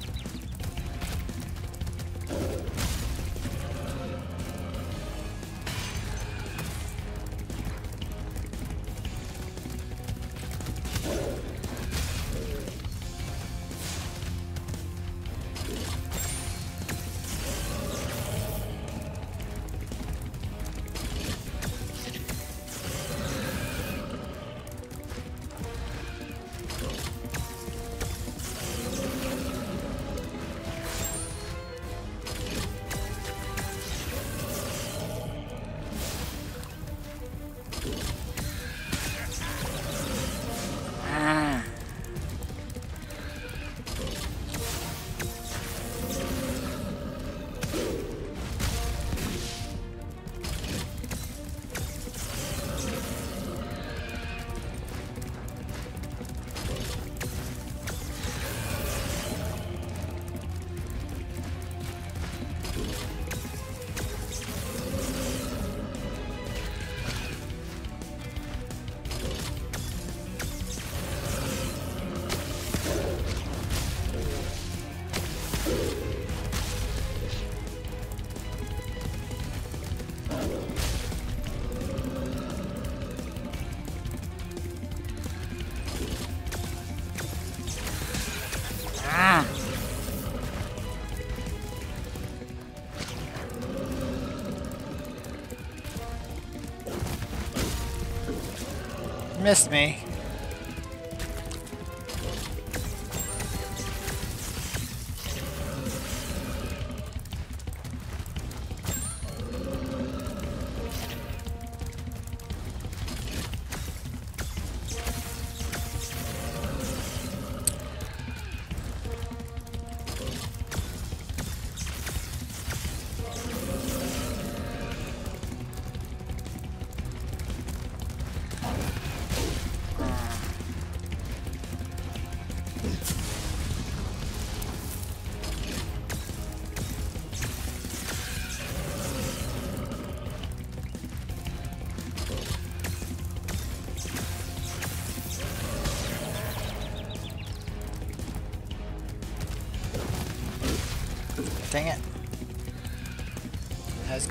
Missed me.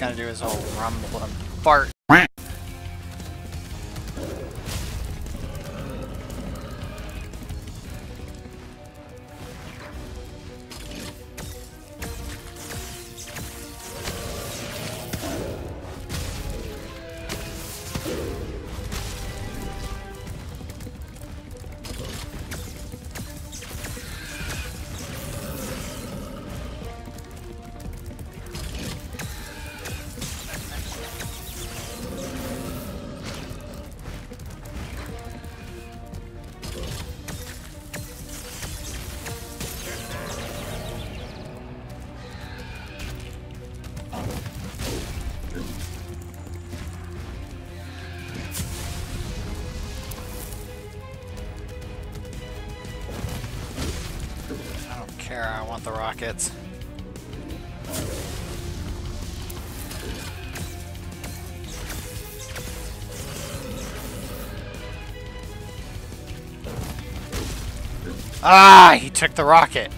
Gonna do his whole rumble and fart. Ah, he took the rocket.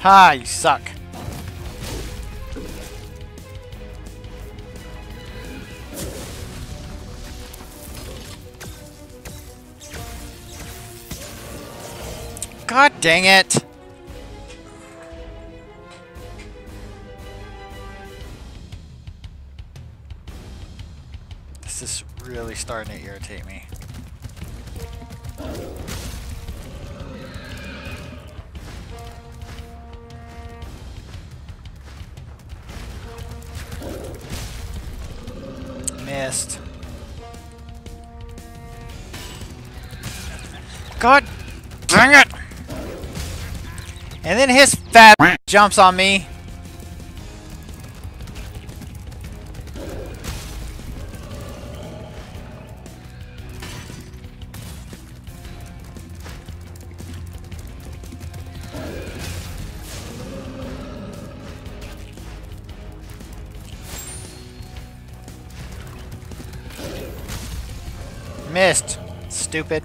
Ha, you suck. God dang it! Starting to irritate me. Missed. God dang it! And then his fat jumps on me. Stupid.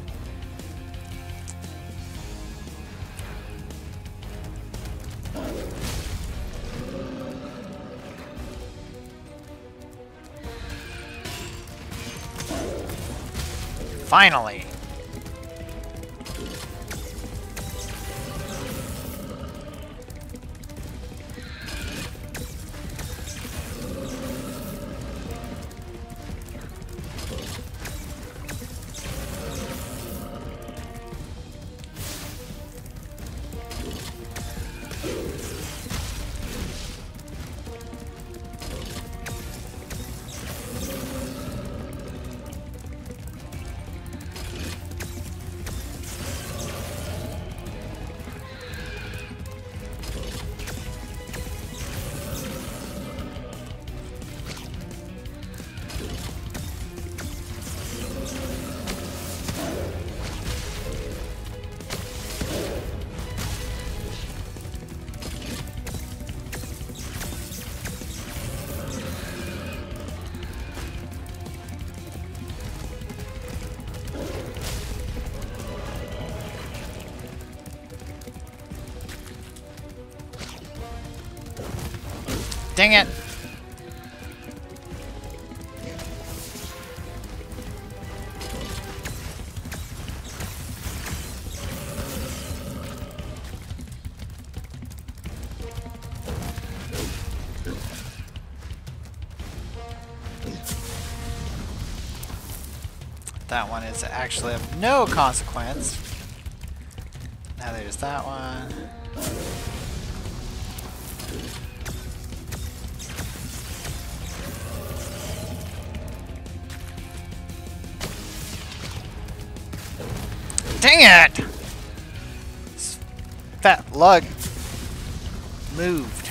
Finally. Dang it. That one is actually of no consequence. Now there's that one. Lug moved.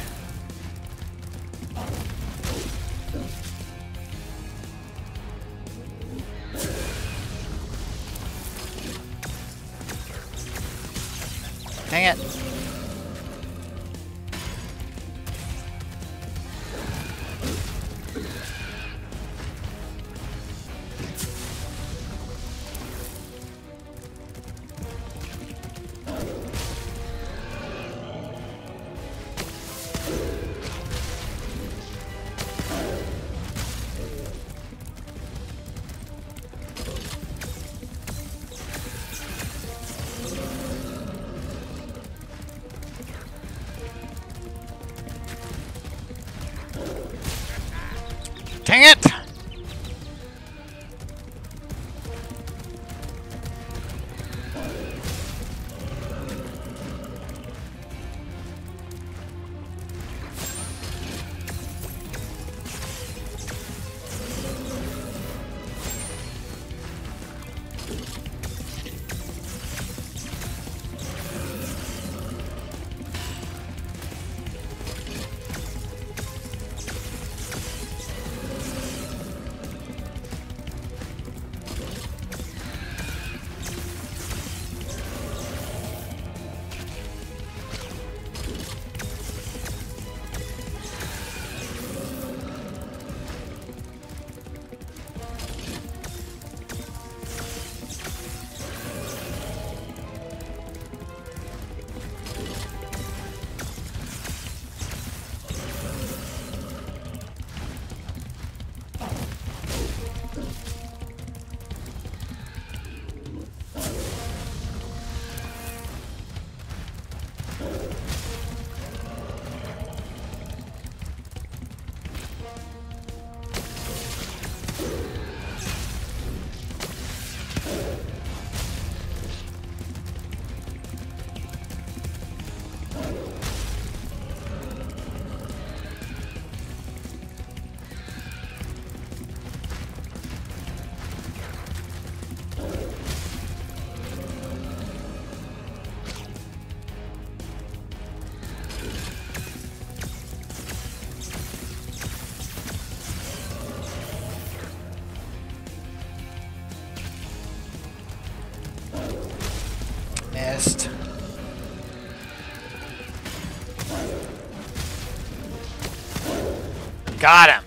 Got him.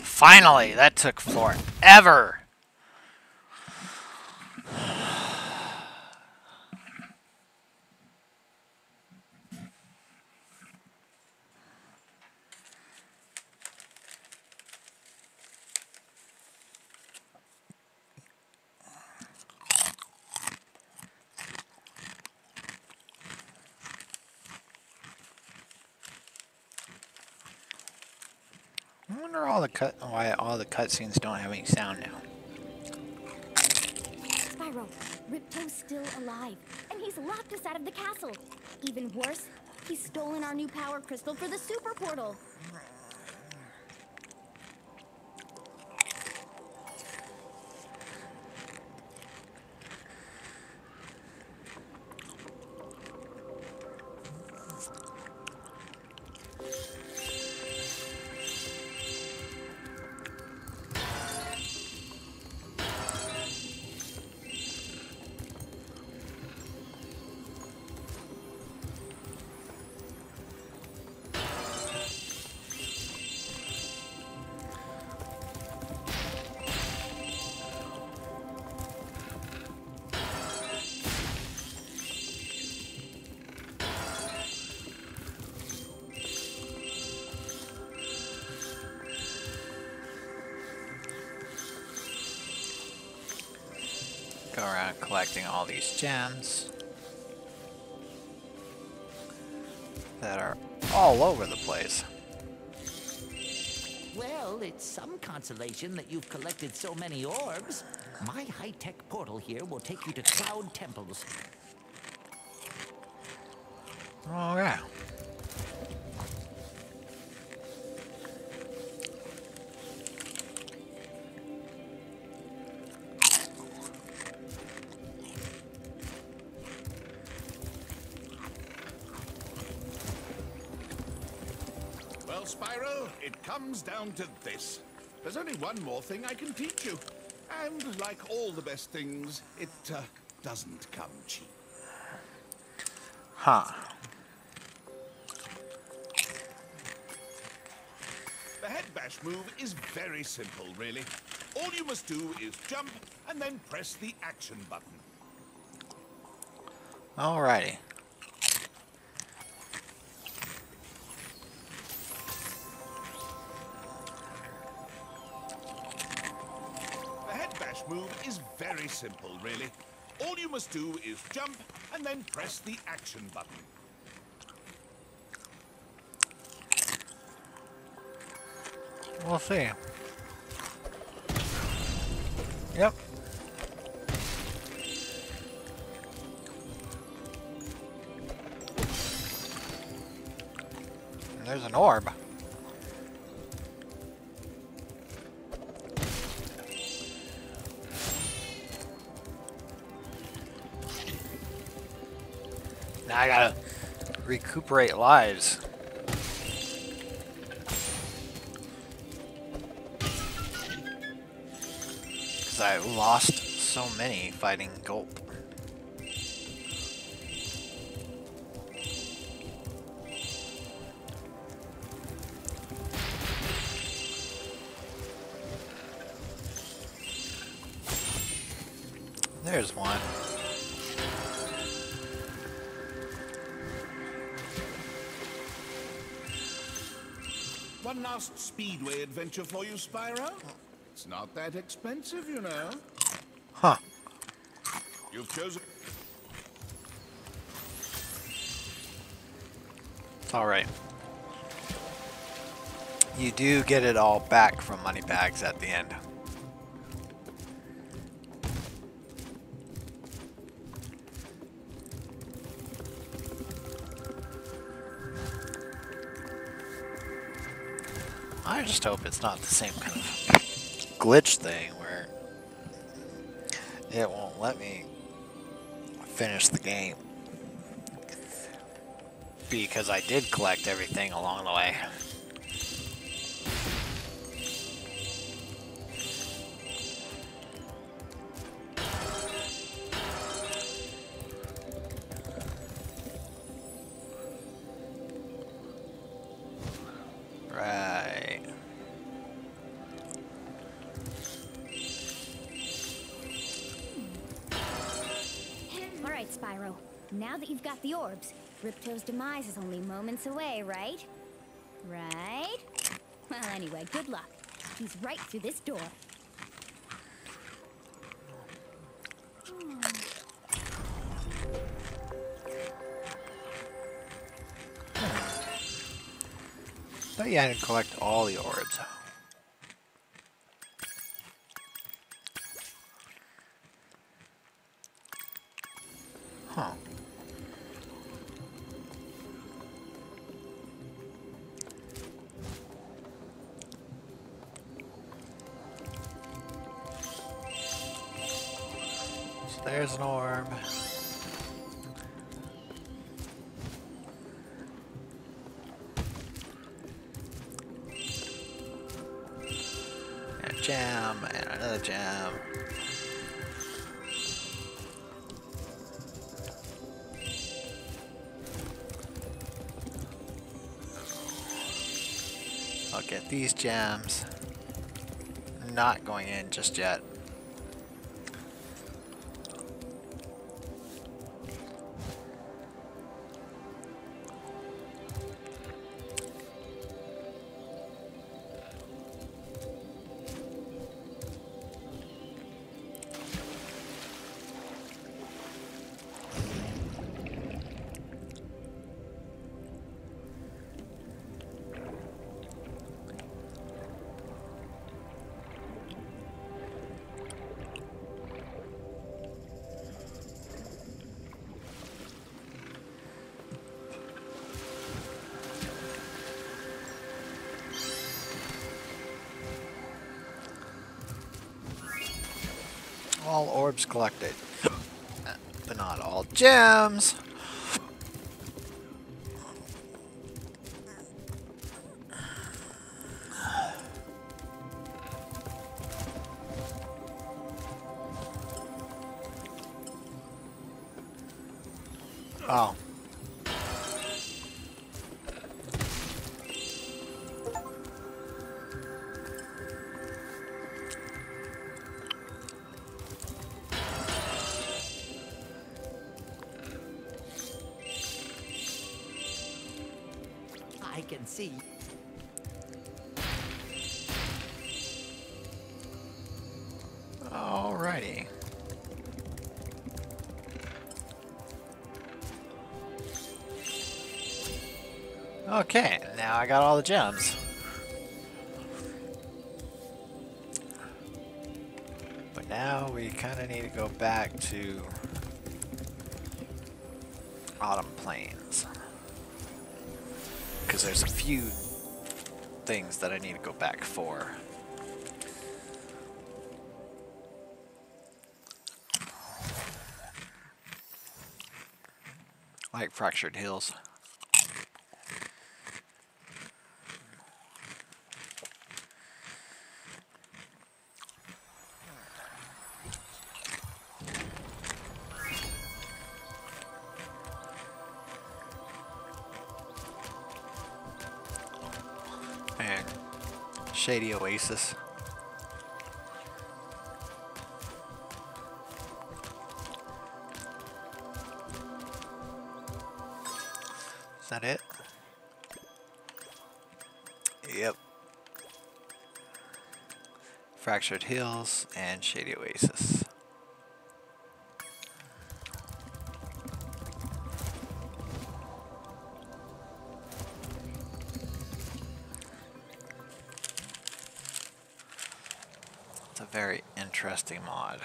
Finally, that took forever. I wonder all the cut why all the cutscenes don't have any sound now. Spyro, Ripto's still alive, and he's locked us out of the castle. Even worse, he's stolen our new power crystal for the super portal. These gems that are all over the place. Well, it's some consolation that you've collected so many orbs. My high-tech portal here will take you to Cloud Temples. Oh Spyro, it comes down to this. There's only one more thing I can teach you. And like all the best things, it uh, doesn't come cheap. Huh. The head bash move is very simple, really. All you must do is jump and then press the action button. Alrighty. Simple, really. All you must do is jump and then press the action button. We'll see. Yep. And There's an orb. Recuperate lives. Because I lost so many fighting Gulp. There's one. One last Speedway adventure for you, Spyro. It's not that expensive, you know. Huh. You've chosen... Alright. You do get it all back from Moneybags at the end. Hope it's not the same kind of glitch thing where it won't let me finish the game because I did collect everything along the way. Ripto's demise is only moments away, right? Right? Well, anyway, good luck. He's right through this door. Thought you had to collect all the orbs. Jams. Not going in just yet. Collected. but not all gems. Alrighty. Okay, now I got all the gems. But now we kind of need to go back to Autumn Plains. Because there's a few things that I need to go back for. Fracture Hills. And Shady Oasis. Fracture Hills and Shady Oasis. It's a very interesting mod.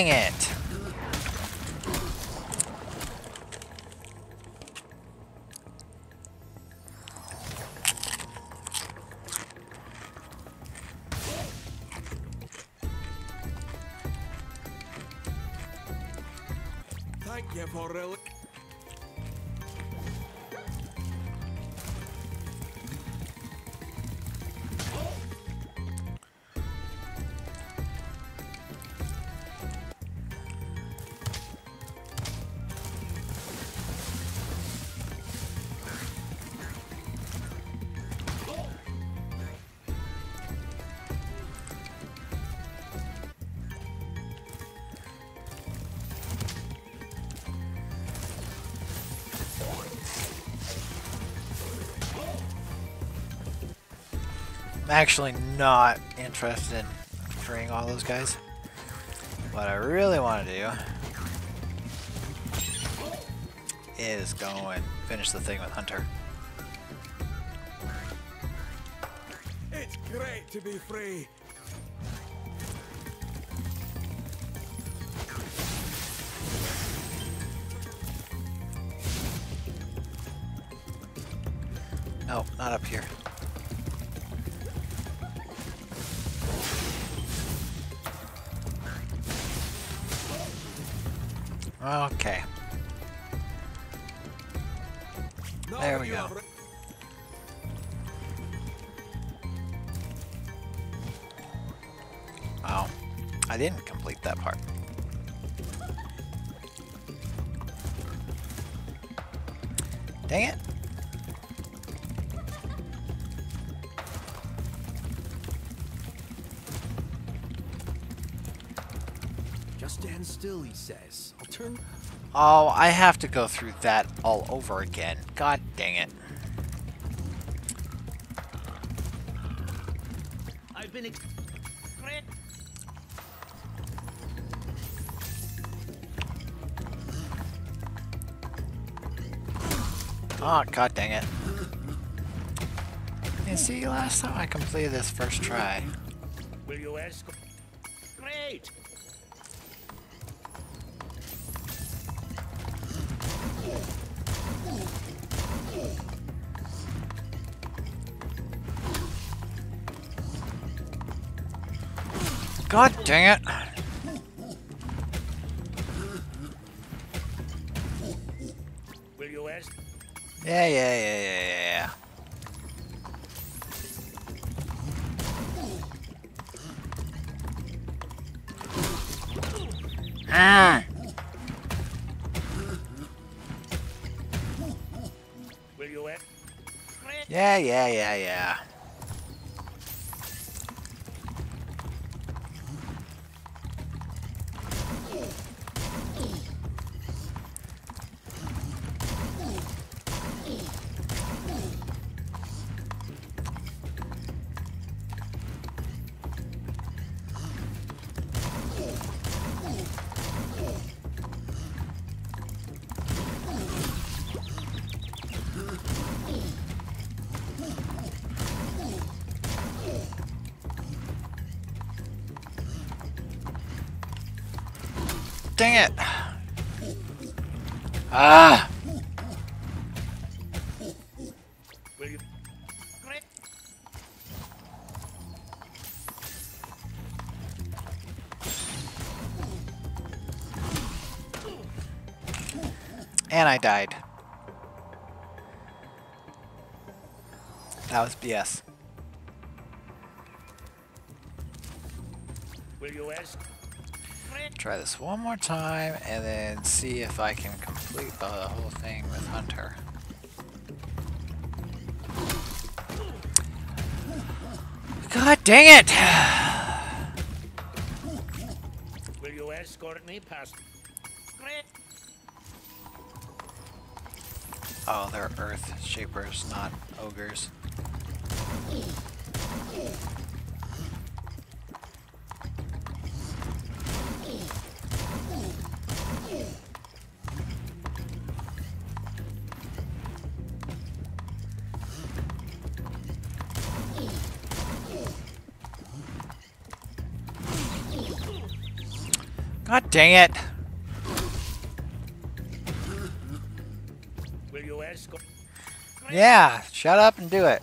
Dang it! Thank you for actually not interested in freeing all those guys. What I really want to do is go and finish the thing with Hunter. It's great to be free. I didn't complete that part. Dang it. Just stand still, he says. I'll turn. Oh, I have to go through that all over again. God dang it. I've been. Ex- Oh, god dang it. You see, last time I completed this first try. Will you ask? Great. God dang it. Dang it. Ah. And I died. That was BS. One more time and then see if I can complete the whole thing with Hunter. God dang it! Will you escort me past? Oh, they're earth shapers, not ogres. Dang it! Will you escort? Yeah, shut up and do it.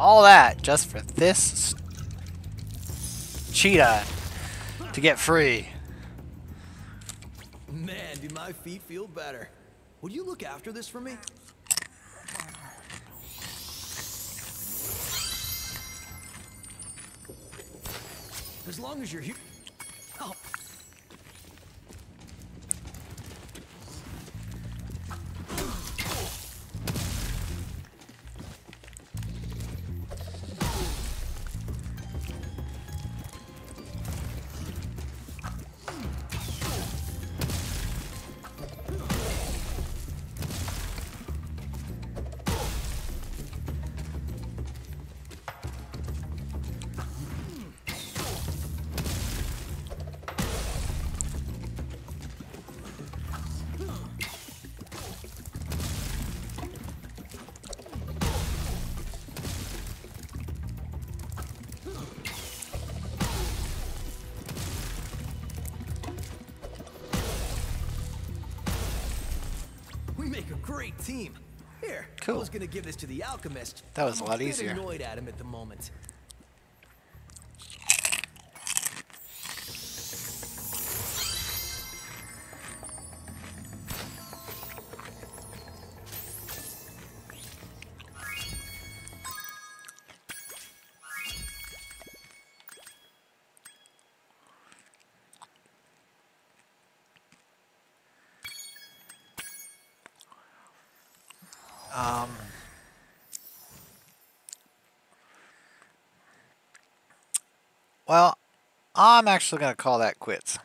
All that just for this cheetah to get free. Man, do my feet feel better. Would you look after this for me? As long as you're here. Here, Cool. I was gonna give this to the alchemist. That was a lot easier. annoyed at him at the moment. I'm actually going to call that quits.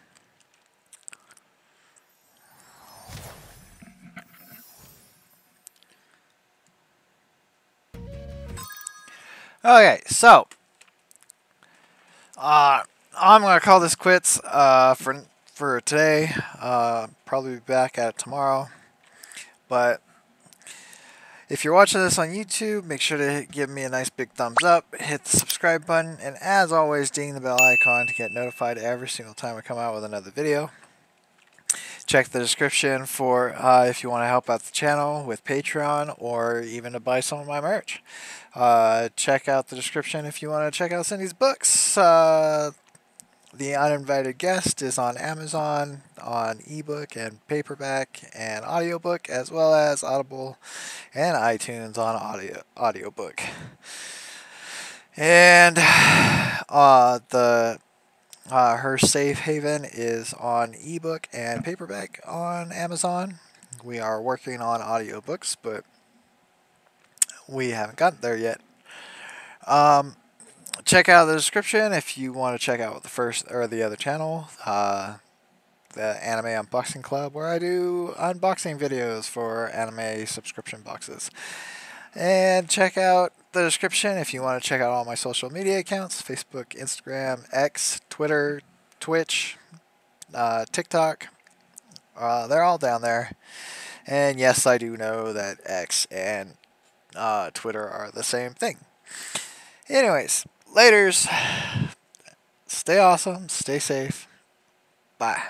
Okay, so uh, I'm going to call this quits uh, for for today. Uh, probably be back at it tomorrow, but if you're watching this on YouTube, make sure to give me a nice big thumbs up, hit the subscribe button, and as always, ding the bell icon to get notified every single time I come out with another video. Check the description for uh, if you want to help out the channel with Patreon or even to buy some of my merch. Uh, check out the description if you want to check out Cindy's books. Uh, the Uninvited Guest is on Amazon on ebook and paperback and audiobook as well as Audible and iTunes on audio audiobook. And uh, the uh, her safe haven is on ebook and paperback on Amazon. We are working on audiobooks, but we haven't gotten there yet. Um, check out the description if you want to check out the first or the other channel, uh, the Anime Unboxing Club, where I do unboxing videos for anime subscription boxes. And check out the description if you want to check out all my social media accounts Facebook, Instagram, X, Twitter, Twitch, uh, TikTok. Uh, they're all down there. And yes, I do know that X and uh, Twitter are the same thing. Anyways, laters. Stay awesome. Stay safe. Bye.